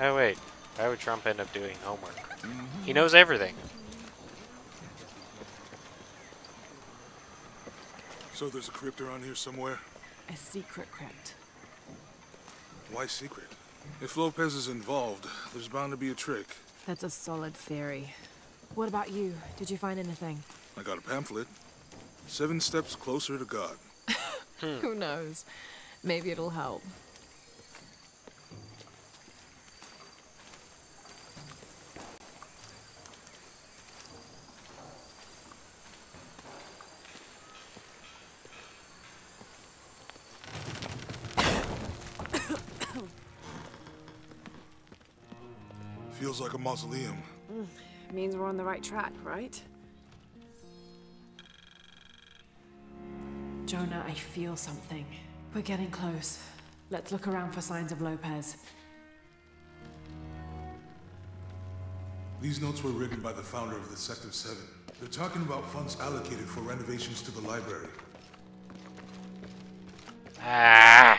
Oh wait, why would Trump end up doing homework? He mm-hmm. knows everything.
So there's a crypt around here somewhere?
A secret crypt.
Why secret? If Lopez is involved, there's bound to be a trick.
That's a solid theory. What about you? Did you find anything?
I got a pamphlet. Seven steps closer to God.
Who knows? Maybe it'll help.
Feels like a mausoleum.
Mm, means we're on the right track, right? Jonah, I feel something. We're getting close. Let's look around for signs of Lopez.
These notes were written by the founder of the Sect of Seven. They're talking about funds allocated for renovations to the library.
Ah!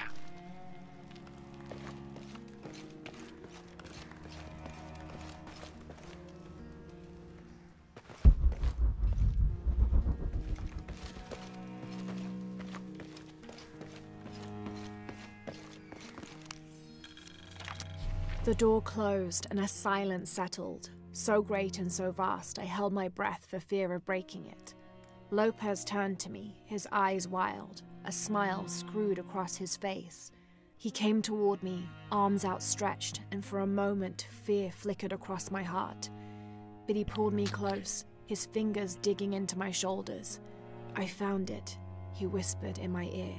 The door closed and a silence settled, so great and so vast I held my breath for fear of breaking it. Lopez turned to me, his eyes wild, a smile screwed across his face. He came toward me, arms outstretched, and for a moment fear flickered across my heart. But he pulled me close, his fingers digging into my shoulders. I found it, he whispered in my ear,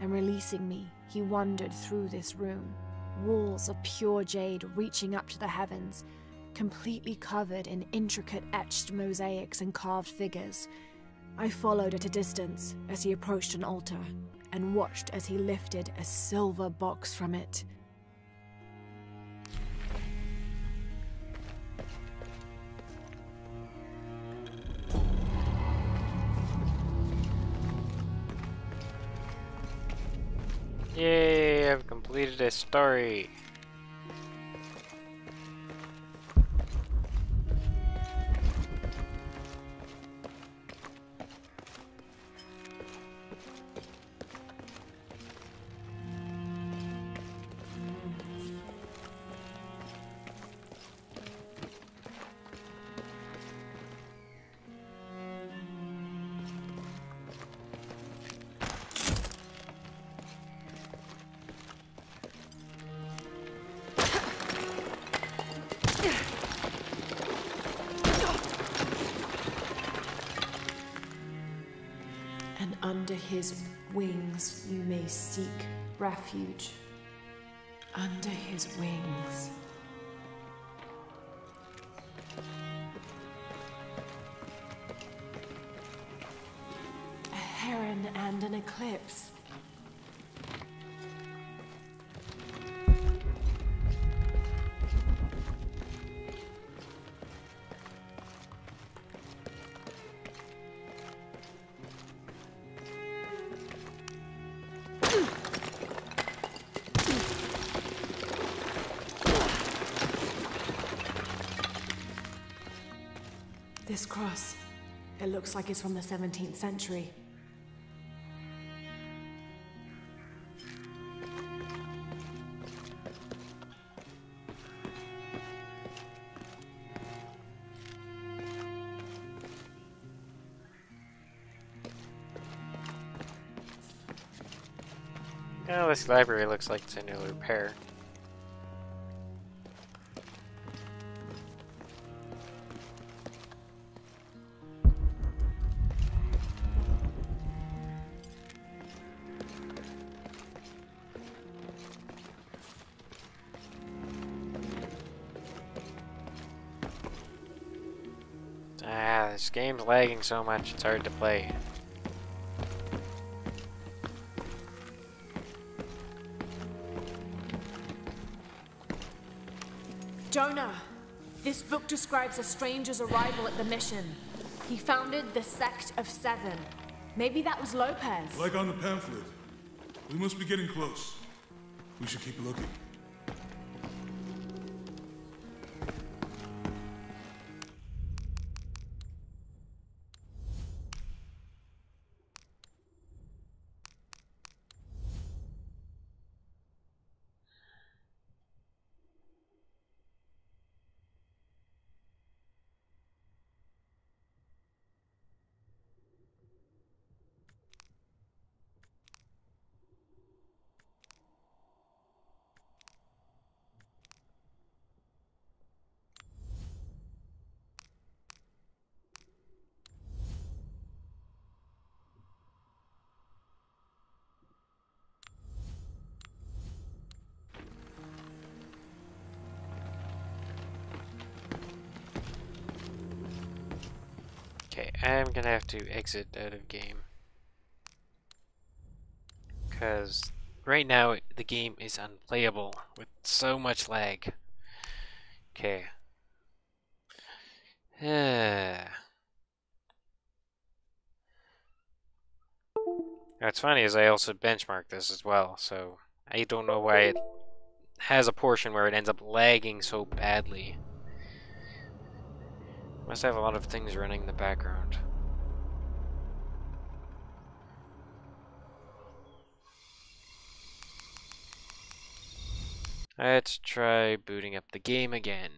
and releasing me, he wandered through this room, walls of pure jade reaching up to the heavens, completely covered in intricate etched mosaics and carved figures. I followed at a distance as he approached an altar and watched as he lifted a silver box from it.
Yay, completed a story.
Refuge. Under his wings. A heron and an eclipse. This cross, it looks like it's from the 17th century.
Oh, this library looks like it's in new repair. Game's lagging so much, it's hard to play.
Jonah, this book describes a stranger's arrival at the mission. He founded the Sect of Seven. Maybe that was Lopez.
Like on the pamphlet. We must be getting close. We should keep looking.
I'm gonna have to exit out of game. Because right now the game is unplayable with so much lag. Okay. What's funny is I also benchmarked this as well, so I don't know why it has a portion where it ends up lagging so badly. Must have a lot of things running in the background. Let's try booting up the game again.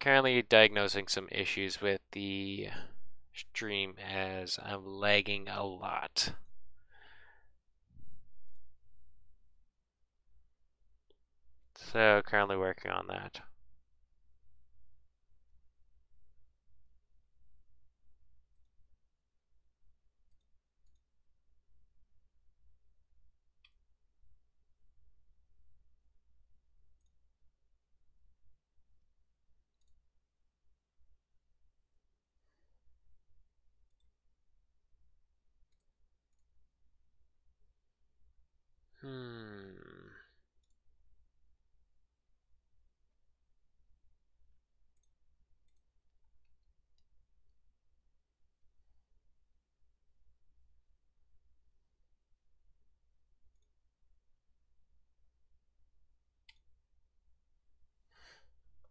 Currently diagnosing some issues with the stream as I'm lagging a lot. So currently working on that. Hmm.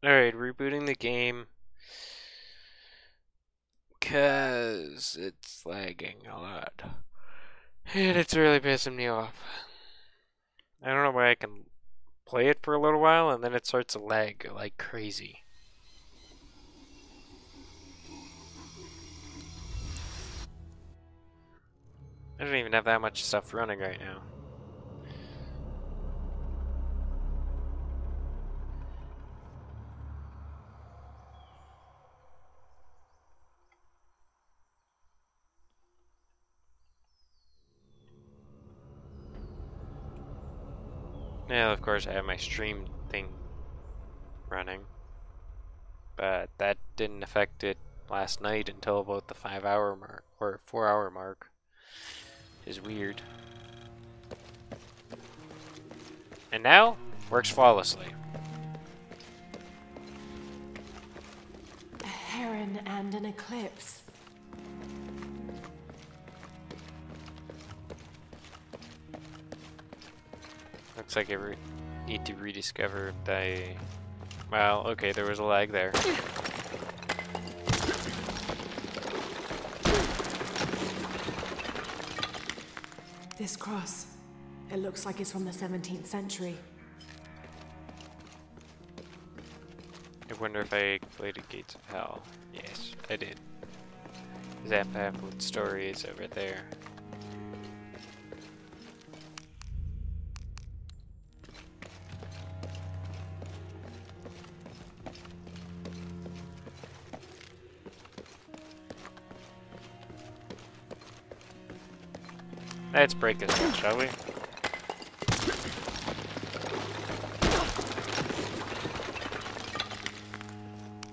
Alright, rebooting the game. Because it's lagging a lot. And it's really pissing me off. I don't know why I can play it for a little while and then it starts to lag like crazy. I don't even have that much stuff running right now. Yeah, of course I have my stream thing running. But that didn't affect it last night until about the five hour mark, or four hour mark. Is weird. And now, works flawlessly.
A heron and an eclipse.
Looks like I need to rediscover the... Well, okay, there was a lag there.
This cross. It looks like it's from the 17th century.
I wonder if I completed Gates of Hell. Yes, I did. That pamphlet story is over there. Let's break this one, shall we?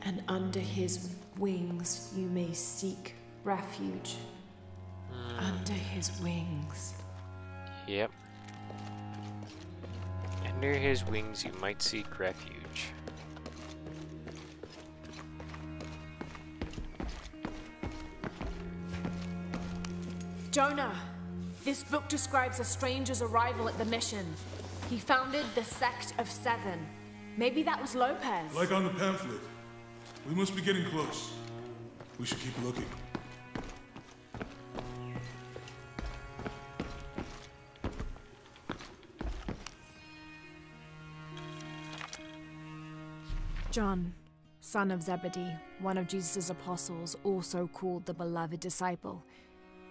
And under his wings you may seek refuge. Hmm. Under his wings.
Yep. Under his wings you might seek refuge.
Jonah! This book describes a stranger's arrival at the mission. He founded the Sect of Seven. Maybe that was Lopez.
Like on the pamphlet. We must be getting close. We should keep looking.
John, son of Zebedee, one of Jesus' apostles, also called the beloved disciple.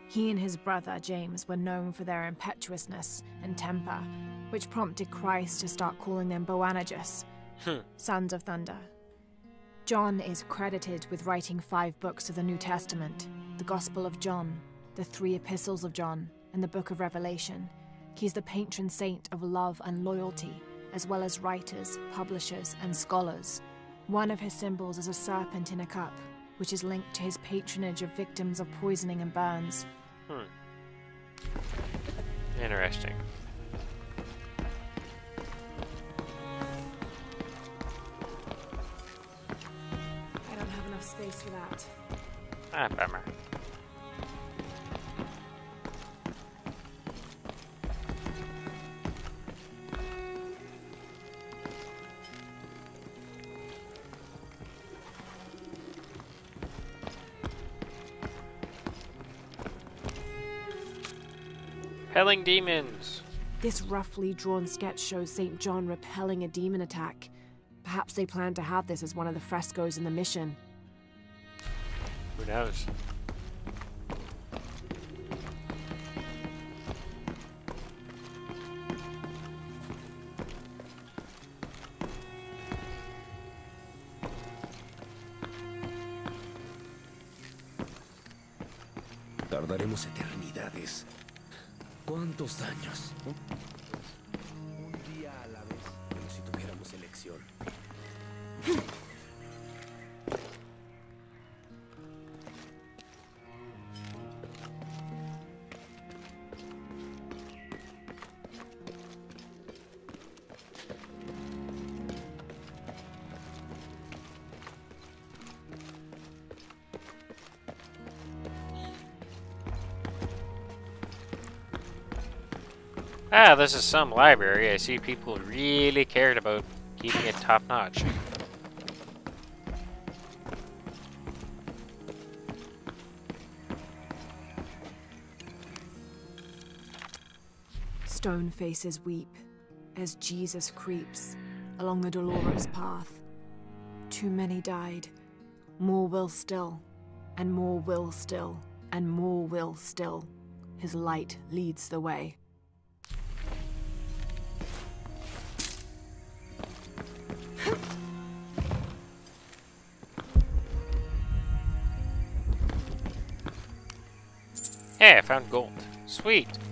He and his brother James were known for their impetuousness and temper, which prompted Christ to start calling them Boanerges, hmm. sons of thunder. John is credited with writing five books of the New Testament the Gospel of John, the three epistles of John, and the book of Revelation. He's the patron saint of love and loyalty, as well as writers, publishers, and scholars. One of his symbols is a serpent in a cup, which is linked to his patronage of victims of poisoning and burns.
Hmm. Interesting.
I don't have enough space for that.
Ah, bummer. Repelling demons.
This roughly drawn sketch shows St. John repelling a demon attack. Perhaps they plan to have this as one of the frescoes in the mission.
Who knows?
tantos daños. ¿Eh?
Ah, this is some library. I see people really cared about keeping it top notch.
Stone faces weep as Jesus creeps along the dolorous path. Too many died. More will still, and more will still, and more will still. His light leads the way.
Sweet.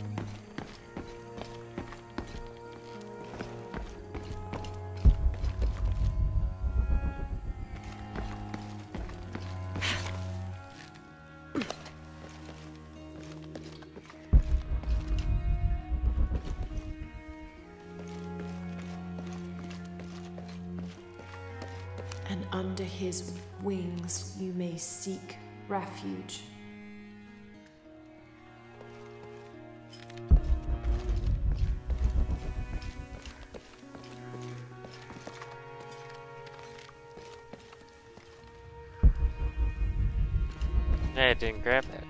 I didn't grab that.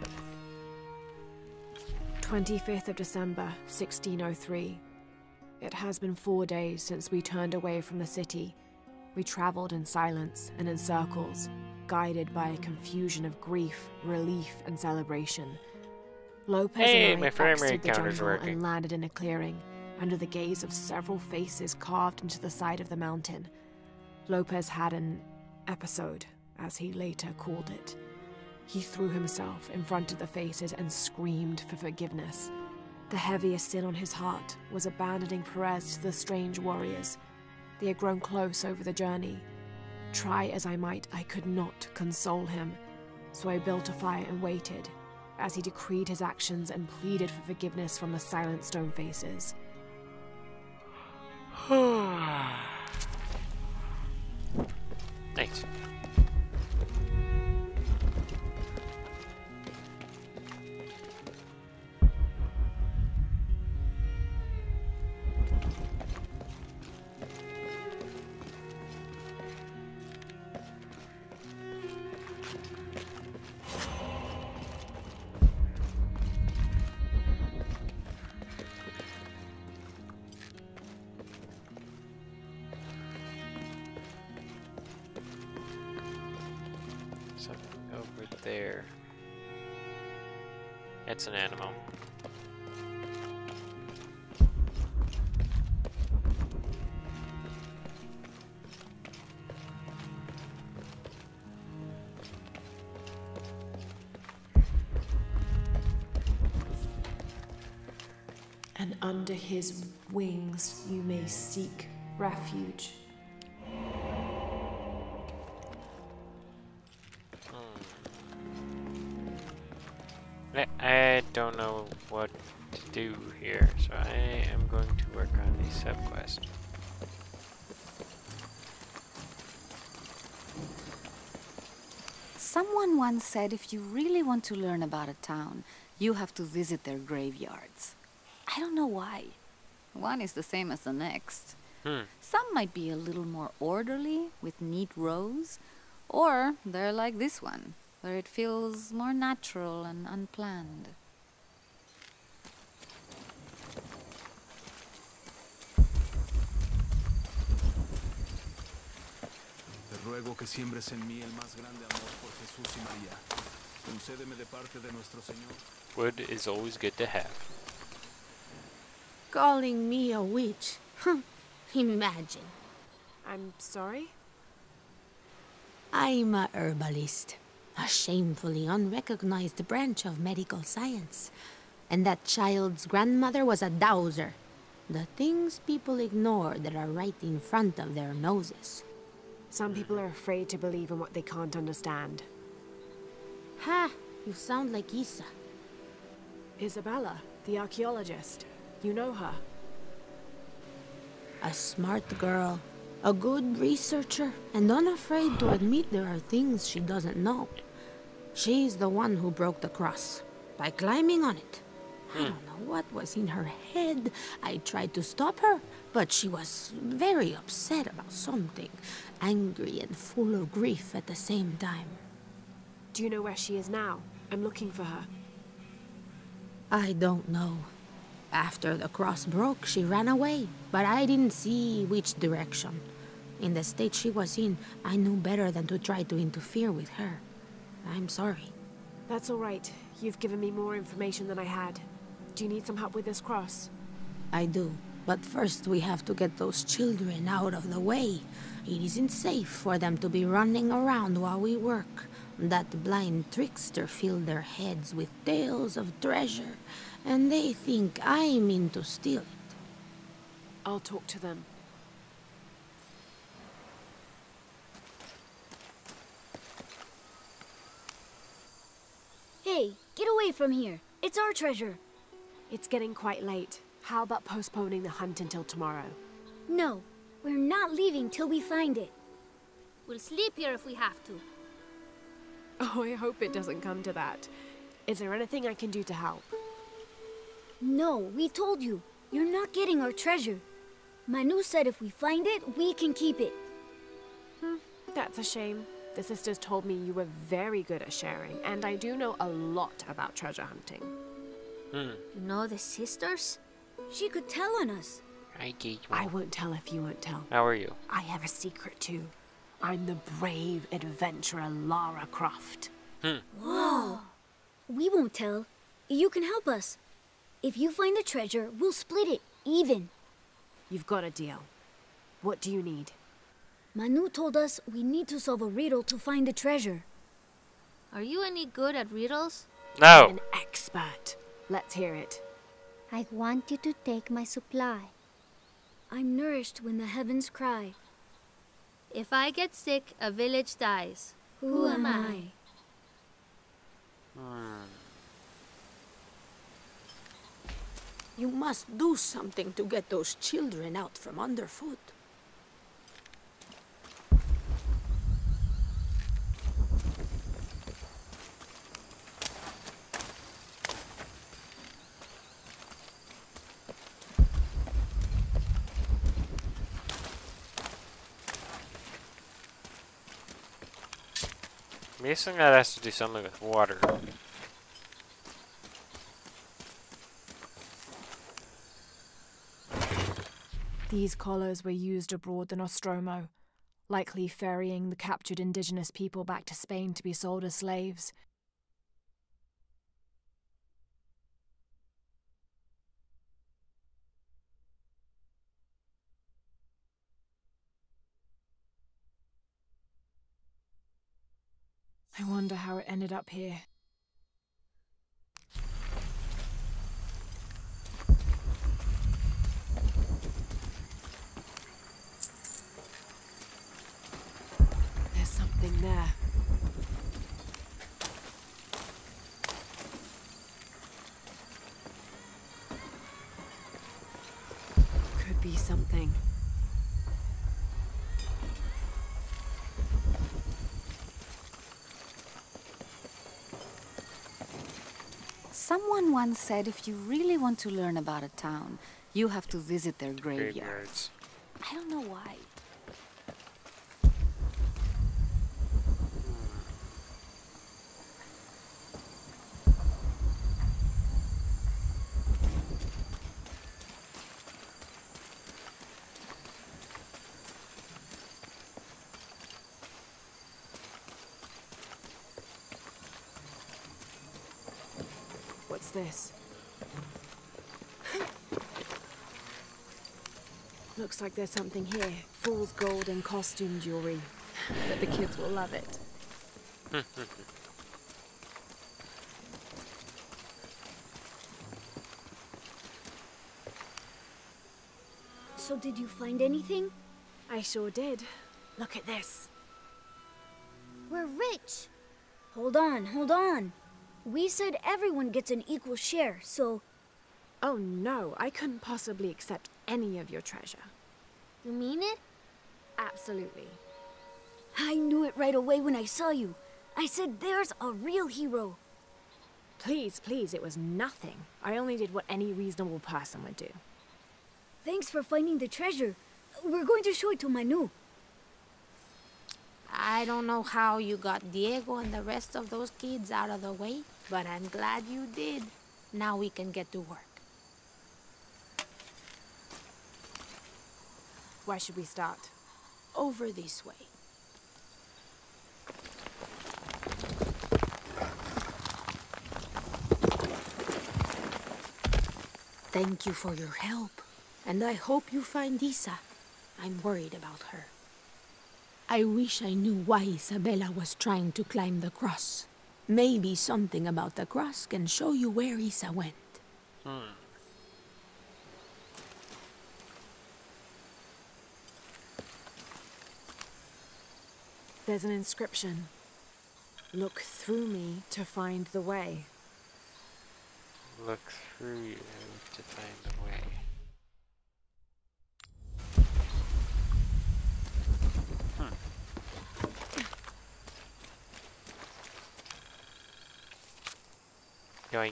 25th of December, 1603. It has been four days since we turned away from the city. We traveled in silence and in circles, guided by a confusion of grief, relief, and celebration. Lopez
Hey,
and I exited the jungle
working.
and landed in a clearing, under the gaze of several faces carved into the side of the mountain. Lopez had an episode, as he later called it. He threw himself in front of the faces and screamed for forgiveness. The heaviest sin on his heart was abandoning Perez to the strange warriors. They had grown close over the journey. Try as I might, I could not console him. So I built a fire and waited, as he decreed his actions and pleaded for forgiveness from the silent stone faces.
Thanks.
His wings you may seek refuge. Hmm.
I, I don't know what to do here, so I am going to work on the sub-quest.
Someone once said if you really want to learn about a town, you have to visit their graveyards. I don't know why. One is the same as the next.
Hmm.
Some might be a little more orderly, with neat rows, or they're like this one, where it feels more natural and unplanned.
Ruego que siembres en mí el más grande amor por Jesús y María. Concédeme de parte de nuestro Señor.
Wood is always good to have.
Calling me a witch. Imagine.
I'm sorry?
I'm a herbalist, a shamefully unrecognized branch of medical science. And that child's grandmother was a dowser. The things people ignore that are right in front of their noses.
Some people are afraid to believe in what they can't understand.
Ha! You sound like Isa.
Isabella, the archaeologist. You know her.
A smart girl, a good researcher, and unafraid to admit there are things she doesn't know. She's the one who broke the cross by climbing on it. I don't know what was in her head. I tried to stop her, but she was very upset about something, angry and full of grief at the same time.
Do you know where she is now? I'm looking for her.
I don't know. After the cross broke, she ran away, but I didn't see which direction. In the state she was in, I knew better than to try to interfere with her. I'm sorry.
That's all right. You've given me more information than I had. Do you need some help with this cross?
I do. But first we have to get those children out of the way. It isn't safe for them to be running around while we work. That blind trickster filled their heads with tales of treasure, and they think I mean to steal it.
I'll talk to them.
Hey, get away from here. It's our treasure.
It's getting quite late. How about postponing the hunt until tomorrow?
No, we're not leaving till we find it.
We'll sleep here if we have to.
Oh, I hope it doesn't come to that. Is there anything I can do to help?
No, we told you. You're not getting our treasure. Manu said if we find it, we can keep it.
Hmm, that's a shame. The sisters told me you were very good at sharing, and I do know a lot about treasure hunting.
Hmm.
You know the sisters?
She could tell on us.
I get
I won't tell if you won't tell.
How are you?
I have a secret too. I'm the brave adventurer Lara Croft.
Hmm.
Whoa. We won't tell. You can help us. If you find the treasure, we'll split it, even.
You've got a deal. What do you need?
Manu told us we need to solve a riddle to find the treasure.
Are you any good at riddles?
No.
An expert. Let's hear it.
I want you to take my supply. I'm nourished when the heavens cry.
If I get sick, a village dies.
Who, am I?
Hmm.
You must do something to get those children out from underfoot.
Guessing that has to do something with water.
These collars were used abroad the Nostromo, likely ferrying the captured indigenous people back to Spain to be sold as slaves. I wonder how it ended up here. There's something there. Could be something.
Someone once said if you really want to learn about a town, you have to visit their graveyards.
Graveyards.
I don't know why.
This? Looks like there's something here. Fool's gold and costume jewelry. But the kids will love it.
So did you find anything?
I sure did. Look at this.
We're rich. Hold on, hold on. We said everyone gets an equal share, so...
Oh no, I couldn't possibly accept any of your treasure.
You mean it?
Absolutely.
I knew it right away when I saw you. I said, there's a real hero.
Please, please, it was nothing. I only did what any reasonable person would do.
Thanks for finding the treasure. We're going to show it to Manu.
I don't know how you got Diego and the rest of those kids out of the way, but I'm glad you did. Now we can get to work.
Where should we start?
Over this way. Thank you for your help, and I hope you find Isa. I'm worried about her. I wish I knew why Isabella was trying to climb the cross. Maybe something about the cross can show you where Isa went.
Hmm.
There's an inscription. Look through me to find the way.
Look through you to find the way. Yoink.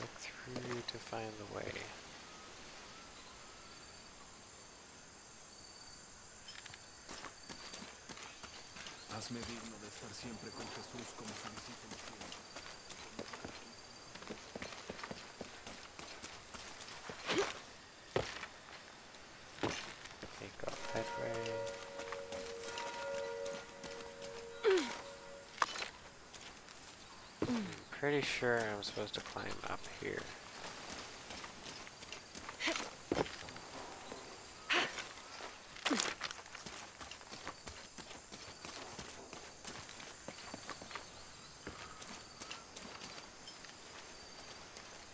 Look through to find the way.
Hazme digno de estar siempre con Jesús como su discípulo
pretty sure I'm supposed to climb up here.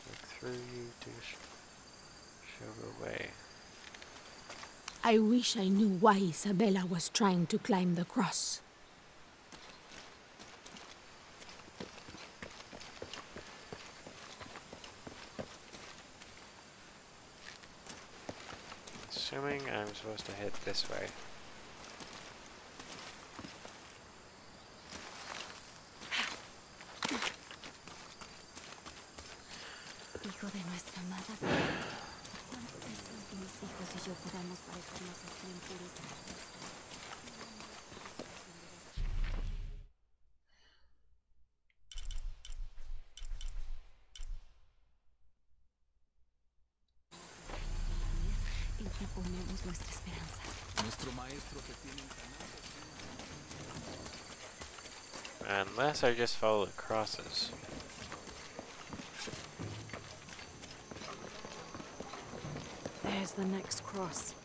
Look through you to sh show the way.
I wish I knew why Isabella was trying to climb the cross.
Assuming I'm supposed to head this way. Unless I just follow the crosses.
There's the next cross.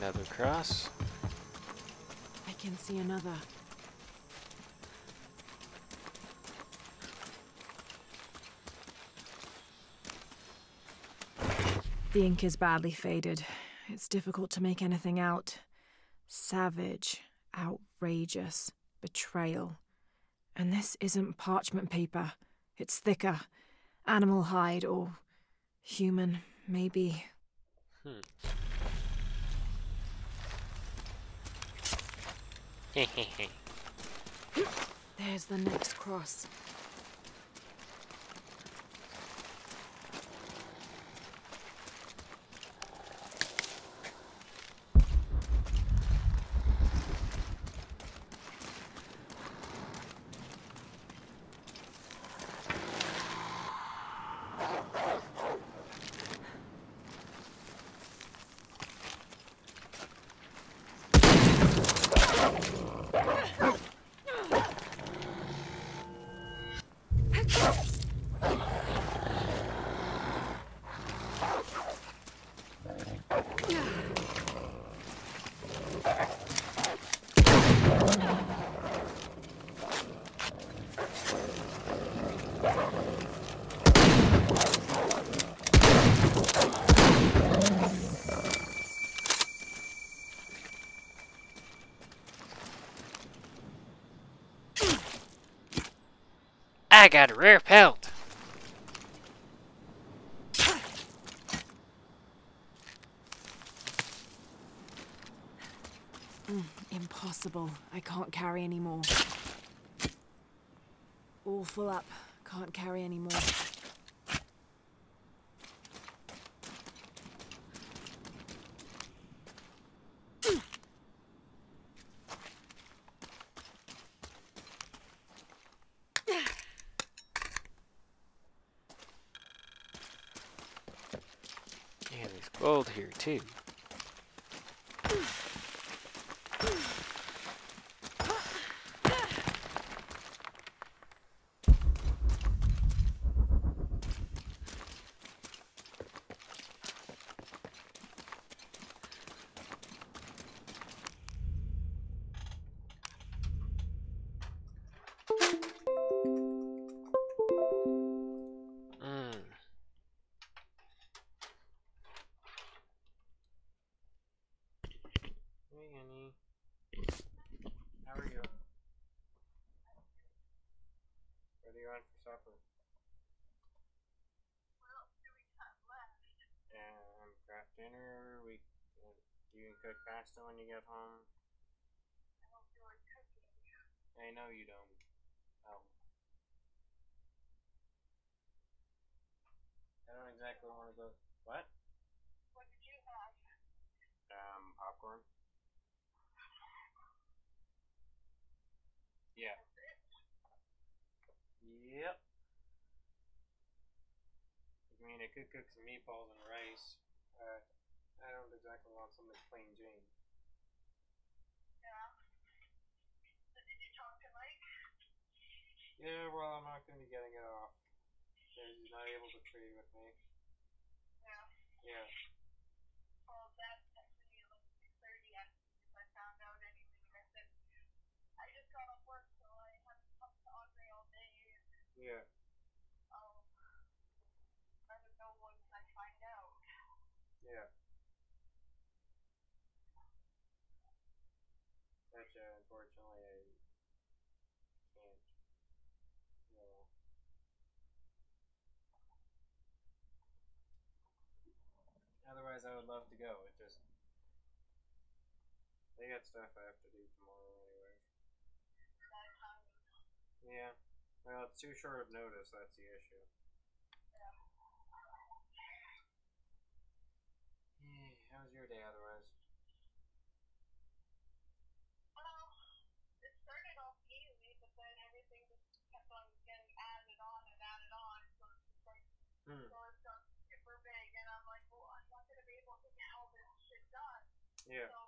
Another
cross.
I can see another. The ink is badly faded. It's difficult to make anything out. Savage, outrageous, betrayal. And this isn't parchment paper. It's thicker. Animal hide or human, maybe.
Hmm.
There's the next cross.
I got a rare pelt.
Mm, impossible. I can't carry anymore. All full up. Can't carry anymore.
Yeah, there's gold here too. Mm. Hey, honey. How are you? What are you on for supper? Um, craft dinner. We uh, you can cook pasta when you get home. I know you don't. Oh. I don't exactly want to go. What?
What did you have?
Um, popcorn. Yeah. Yep. I could cook some meatballs and rice. Uh, I don't exactly want something plain Jane.
Yeah. So did you talk to Mike?
Yeah, well, I'm not going to be getting it off. He's not able to trade with me.
Yeah.
Yeah.
Well, me at like 6.30 asking I found out anything. I said, I just got off work, so I haven't talked to Andre all day.
Yeah.
Um, I don't know once I find out.
Yeah. Which, uh, unfortunately, I can't. No. Otherwise, I would love to go. It just. They got stuff I have to do tomorrow anyway. Yeah. Well, it's too short of notice, that's the issue. Yeah, how was your day otherwise?
Well, it started off easy, but then everything just kept on getting added on and added on. So it's just like,
Hmm.
so it's got super big, and I'm like, well, I'm not gonna be able to get all this shit done.
Yeah.
So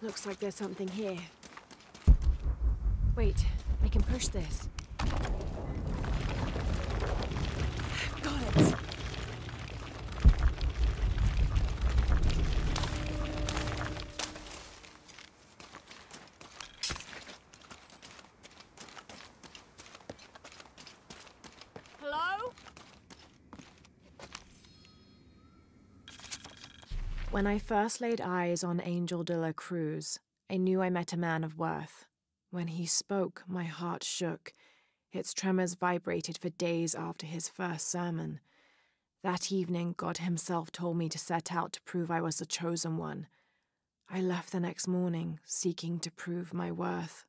Looks like there's something here. Wait, I can push this. Got it! When I first laid eyes on Angel de la Cruz, I knew I met a man of worth. When he spoke, my heart shook. Its tremors vibrated for days after his first sermon. That evening, God Himself told me to set out to prove I was the chosen one. I left the next morning, seeking to prove my worth.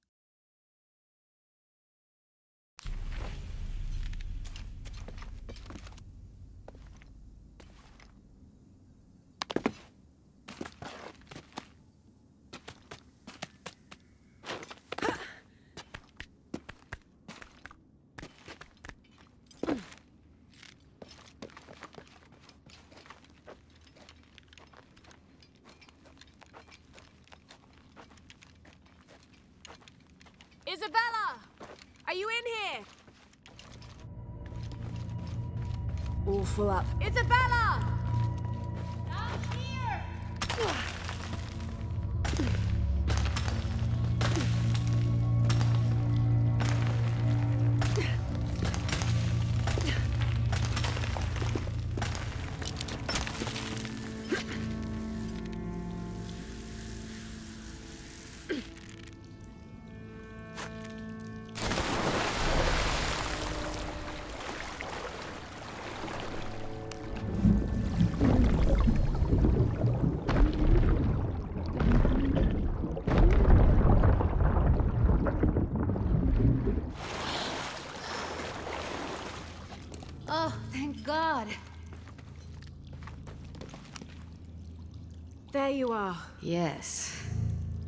Yes.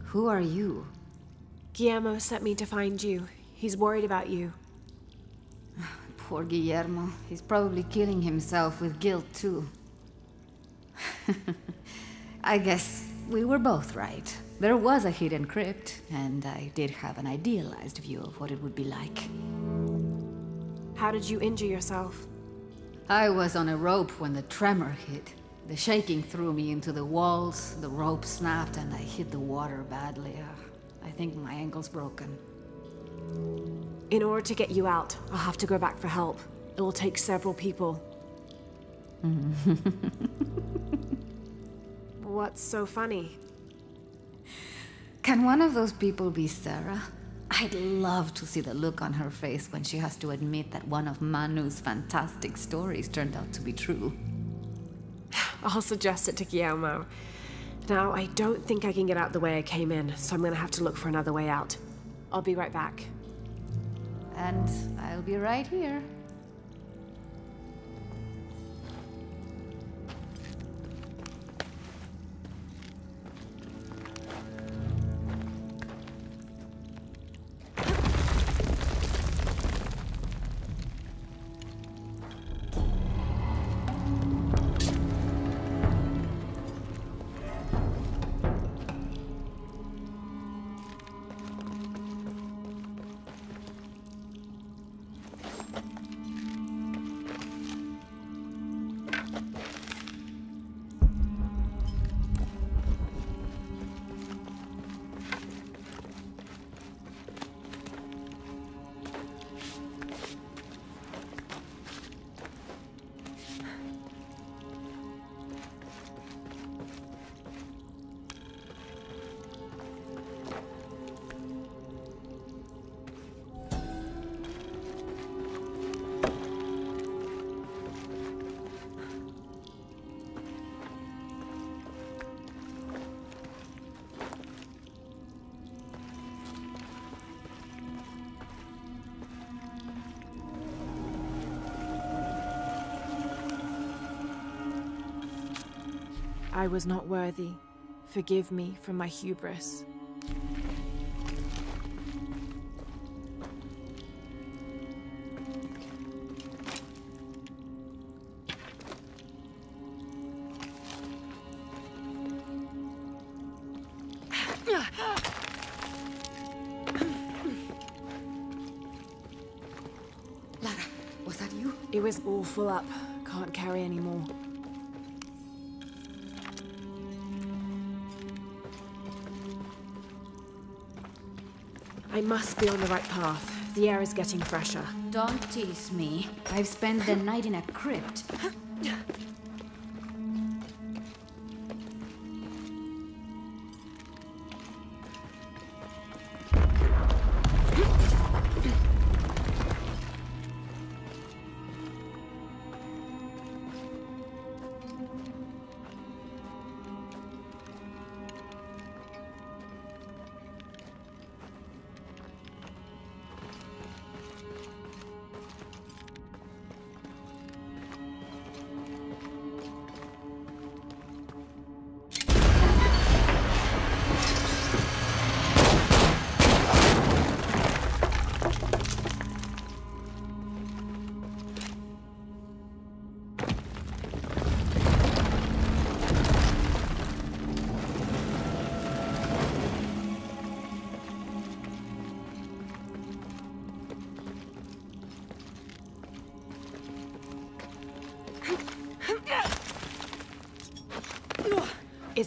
Who are you?
Guillermo sent me to find you. He's worried about you.
Poor Guillermo. He's probably killing himself with guilt, too. I guess we were both right. There was a hidden crypt, and I did have an idealized view of what it would be like.
How did you injure yourself?
I was on a rope when the tremor hit. The shaking threw me into the walls, the rope snapped, and I hit the water badly. Uh, I think my ankle's broken.
In order to get you out, I'll have to go back for help. It will take several people. What's so funny?
Can one of those people be Sarah? I'd love to see the look on her face when she has to admit that one of Manu's fantastic stories turned out to be true.
I'll suggest it to Guillermo. Now, I don't think I can get out the way I came in, so I'm gonna have to look for another way out. I'll be right back.
And I'll be right here.
I was not worthy. Forgive me for my hubris. Lara, was that you? It was all full up. Must be on the right path. The air is getting fresher.
Don't tease me. I've spent the night in a crypt.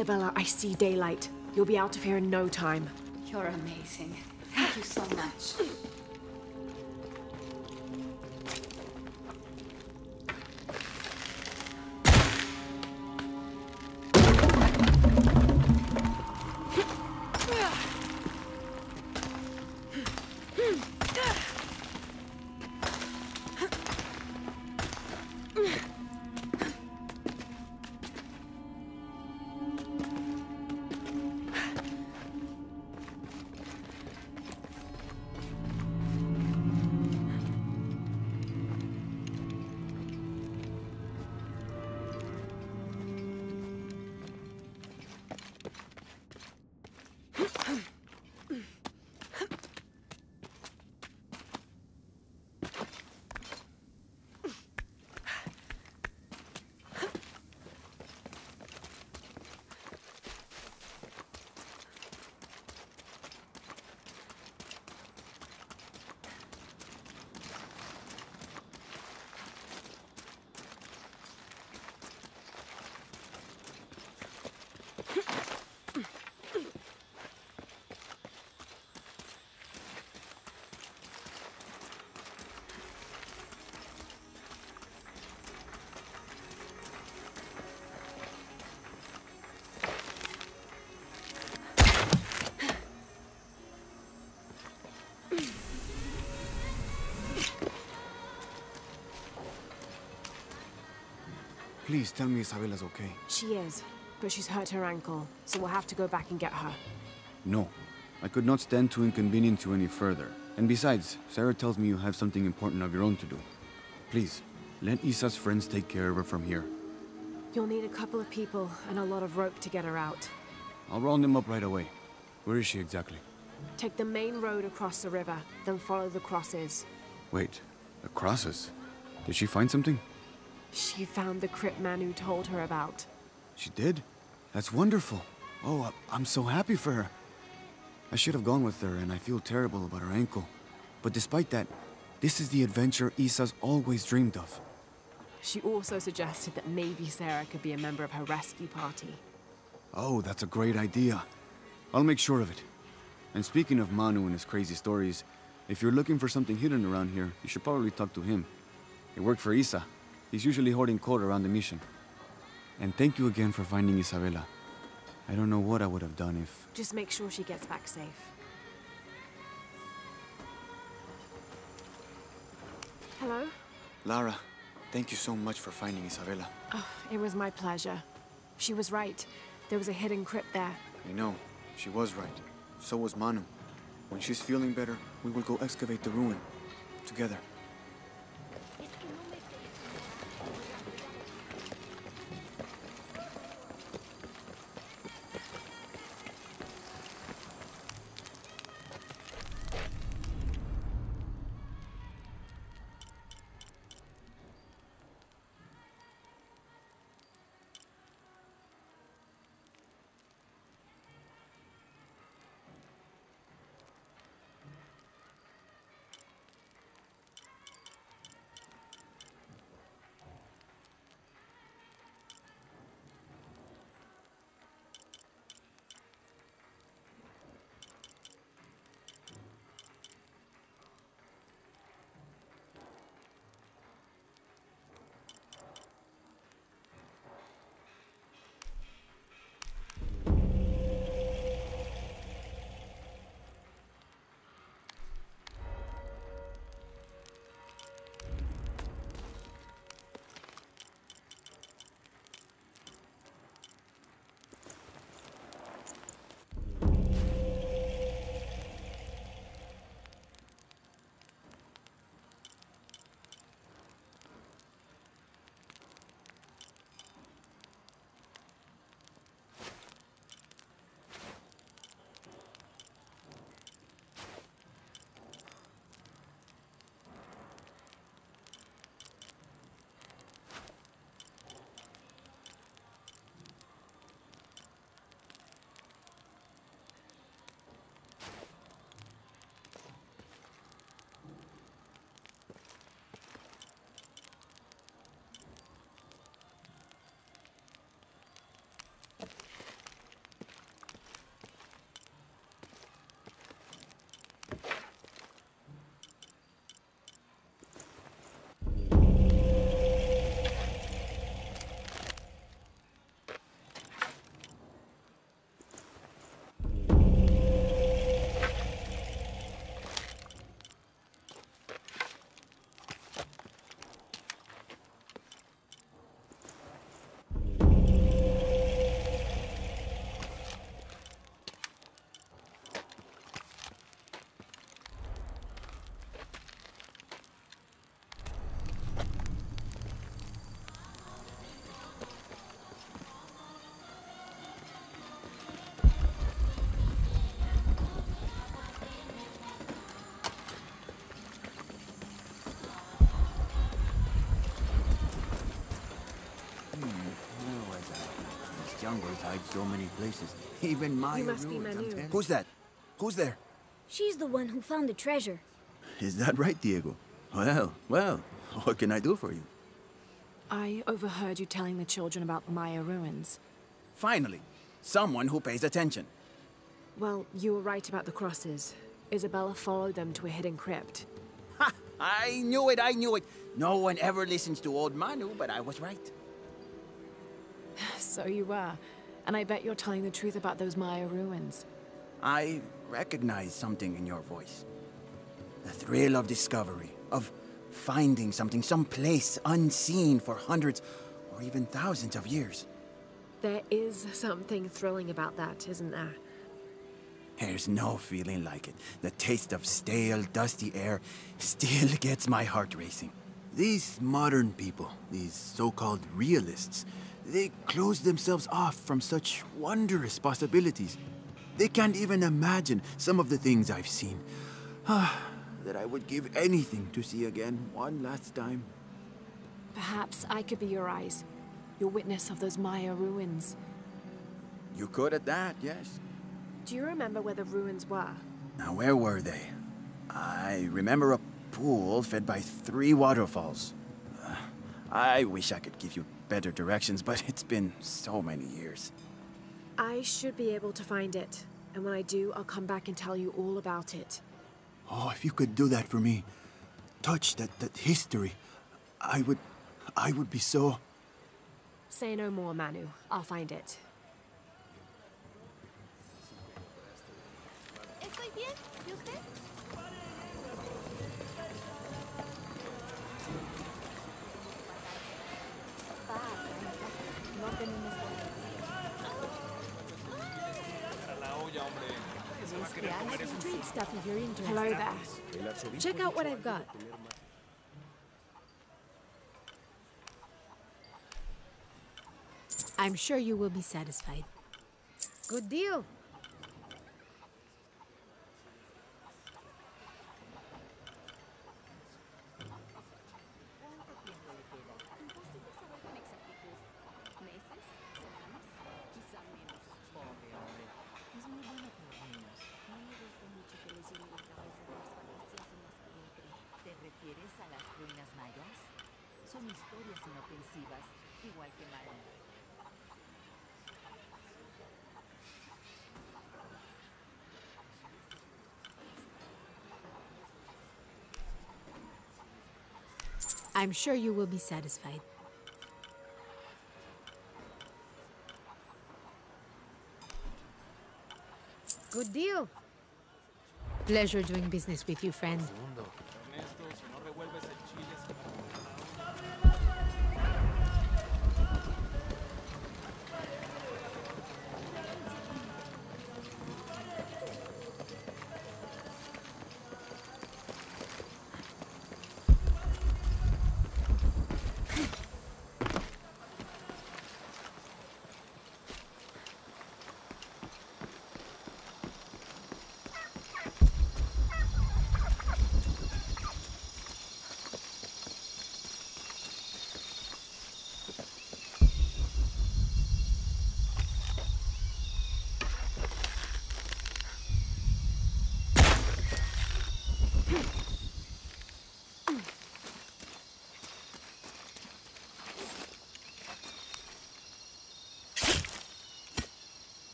Isabella, I see daylight. You'll be out of here in no time.
You're amazing. Thank you so much.
Please tell me Isabella's okay.
She is, but she's hurt her ankle, so we'll have to go back and get her.
No. I could not stand to inconvenience you any further. And besides, Sarah tells me you have something important of your own to do. Please, let Isa's friends take care of her from here.
You'll need a couple of people and a lot of rope to get her out.
I'll round them up right away. Where is she exactly?
Take the main road across the river, then follow the crosses.
Wait, the crosses? Did she find something?
She found the crypt Manu told her about.
She did? That's wonderful. Oh, I'm so happy for her. I should have gone with her, and I feel terrible about her ankle. But despite that, this is the adventure Isa's always dreamed of.
She also suggested that maybe Sarah could be a member of her rescue party.
Oh, that's a great idea. I'll make sure of it. And speaking of Manu and his crazy stories, if you're looking for something hidden around here, you should probably talk to him. He worked for Isa. He's usually holding court around the mission. And thank you again for finding Isabella. I don't know what I would have done if...
Just make sure she gets back safe. Hello?
Lara, thank you so much for finding Isabella.
Oh, it was my pleasure. She was right. There was a hidden crypt there.
I know. She was right. So was Manu. When she's feeling better, we will go excavate the ruin. Together. Chambers hide so many places. Even Maya
You must be
ruins, I'm
Manu.
Who's that? Who's there?
She's the one who found the treasure.
Is that right, Diego? Well, well, what can I do for you?
I overheard you telling the children about Maya ruins.
Finally, someone who pays attention.
Well, you were right about the crosses. Isabella followed them to a hidden crypt. Ha!
I knew it, I knew it. No one ever listens to old Manu, but I was right.
So you were. And I bet you're telling the truth about those Maya ruins.
I recognize something in your voice. The thrill of discovery, of finding something some place unseen for hundreds or even thousands of years.
There is something thrilling about that, isn't there?
There's no feeling like it. The taste of stale, dusty air still gets my heart racing. These modern people, these so-called realists, they close themselves off from such wondrous possibilities. They can't even imagine some of the things I've seen. that I would give anything to see again one last time.
Perhaps I could be your eyes, your witness of those Maya ruins.
You could at that, yes.
Do you remember where the ruins were?
Now, where were they? I remember a pool fed by three waterfalls. Uh, I wish I could give you better directions, but it's been so many years.
I should be able to find it. And when I do, I'll come back and tell you all about it.
Oh, if you could do that for me, touch that, that history, I would, I would be so...
Say no more, Manu. I'll find it.
Street stuff if you're interested.
Hello there.
Check out what I've got.
I'm sure you will be satisfied.
Good deal.
I'm sure you will be satisfied.
Good deal.
Pleasure doing business with you, friend.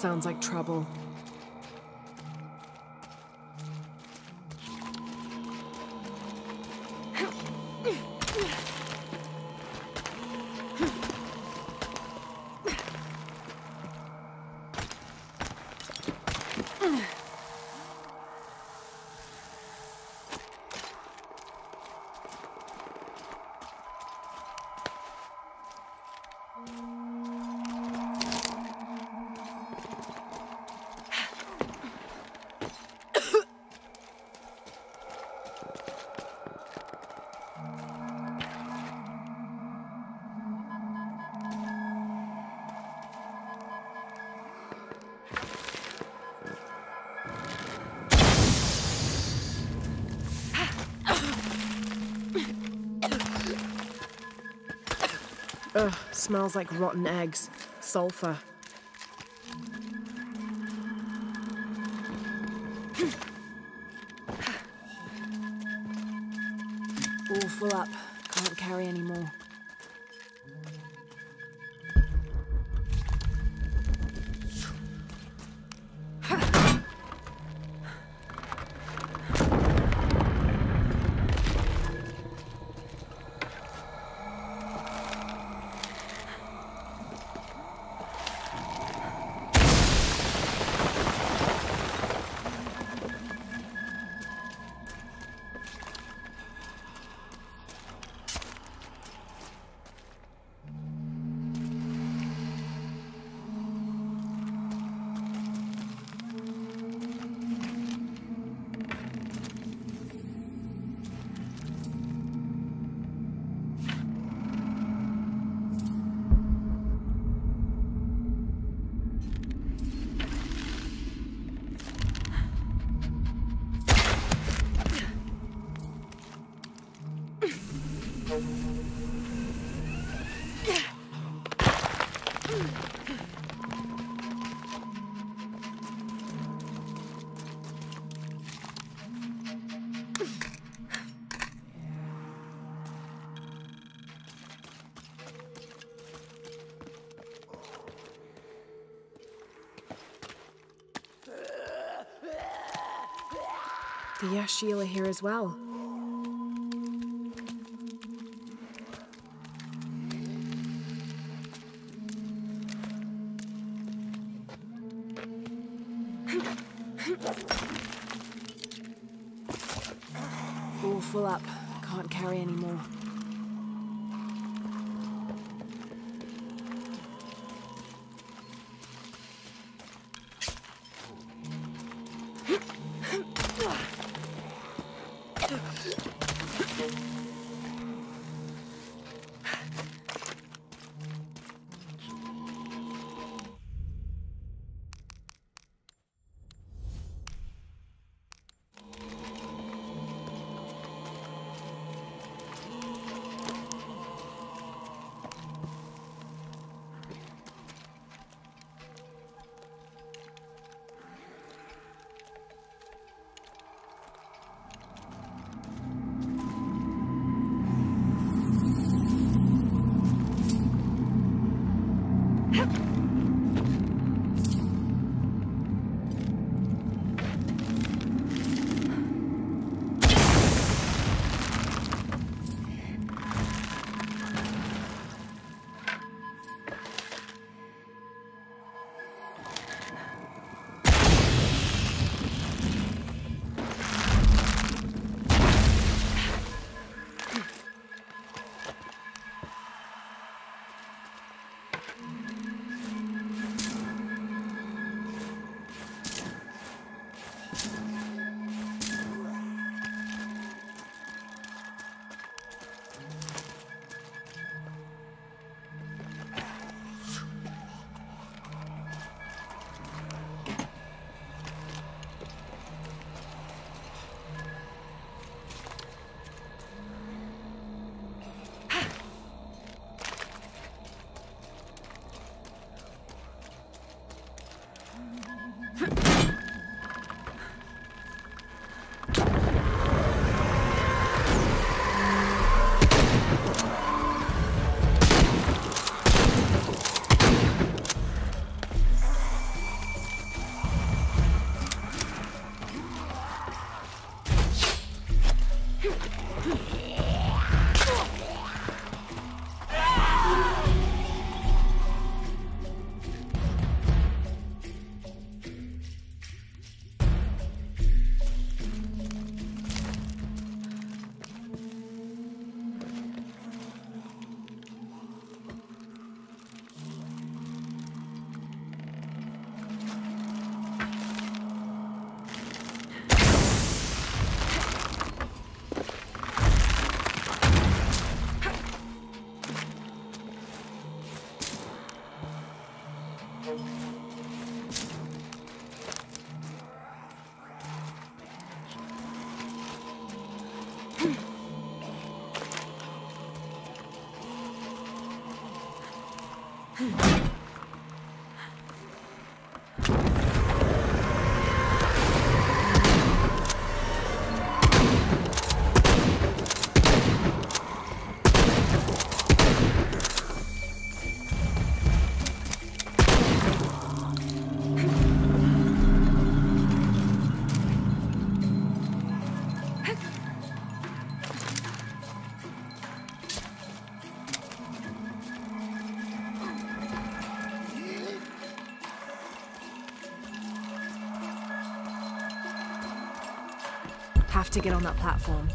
Sounds like trouble. Smells like rotten eggs. Sulfur. The Yaaxil here as well. Have to get on that platform.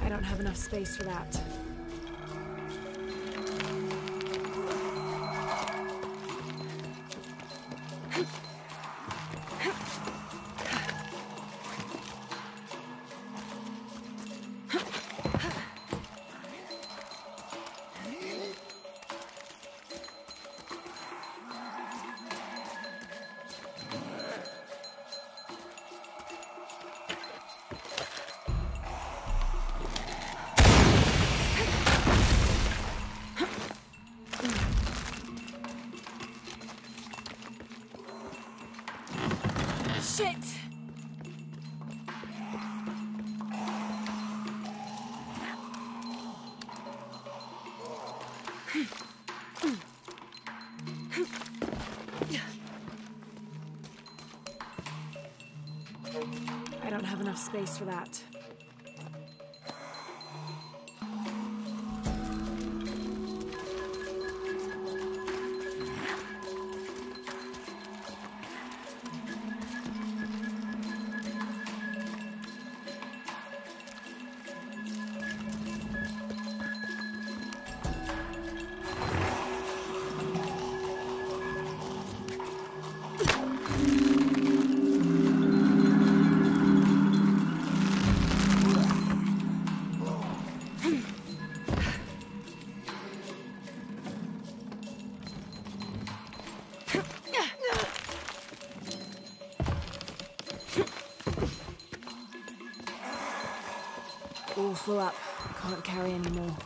I don't have enough space for that. Space for that. Full up. Can't carry any more.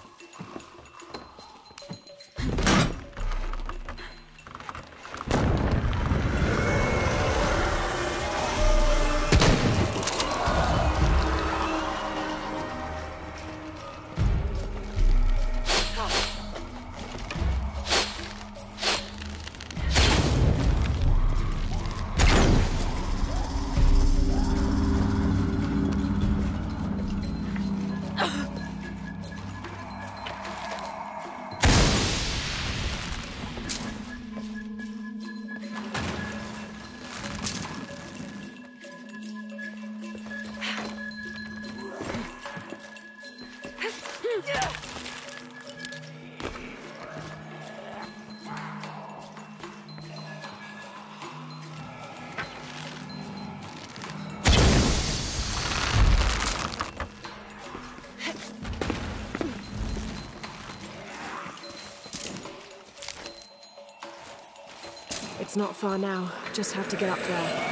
It's not far now. Just have to get up there.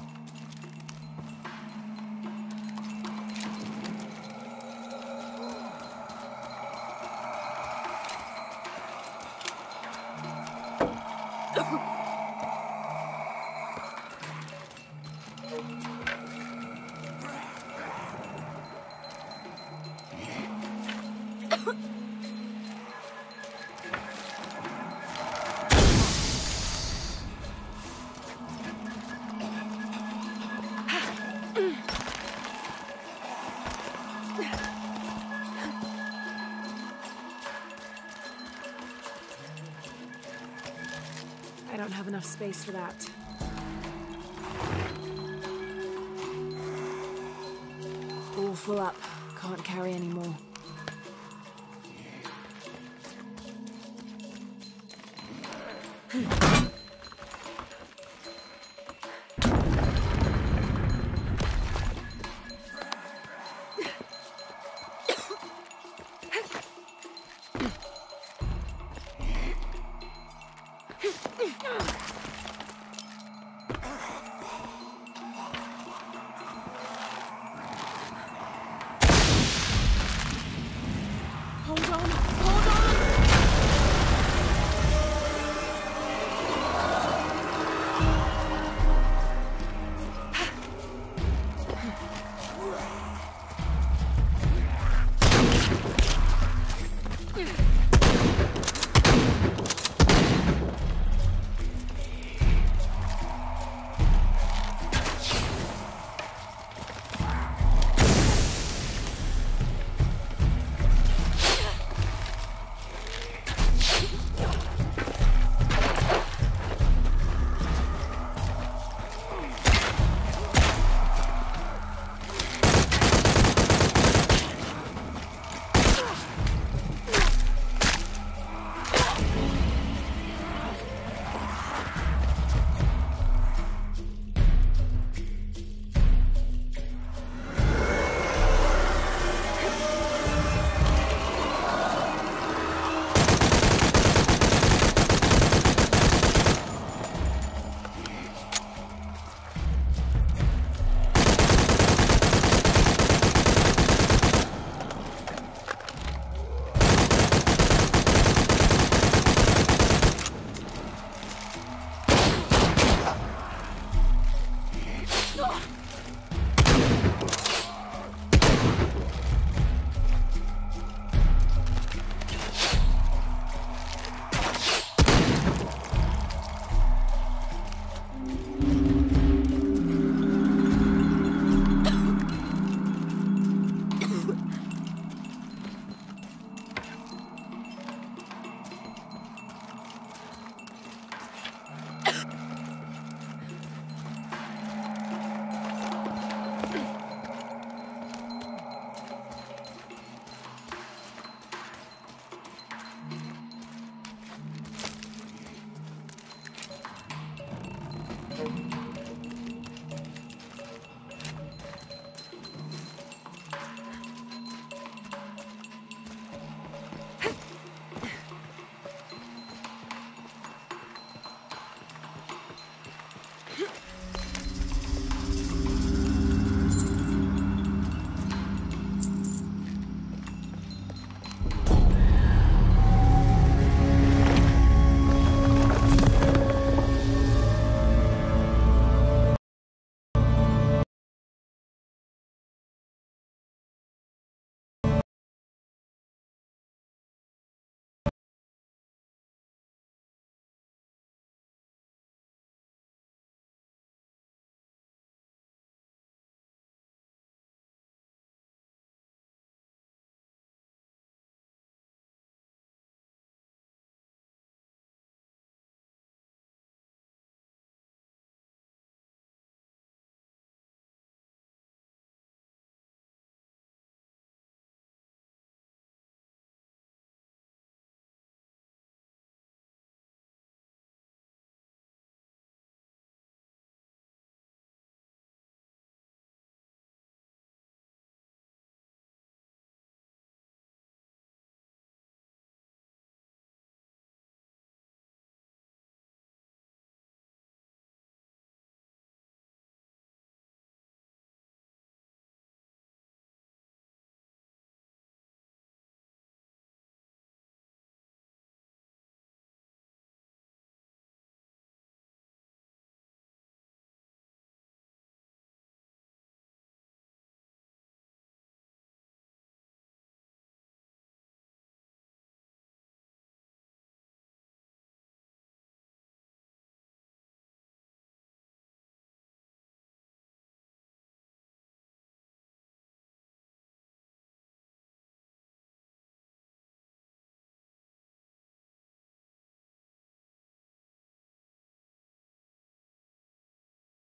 enough space for that. All full up. Can't carry anymore.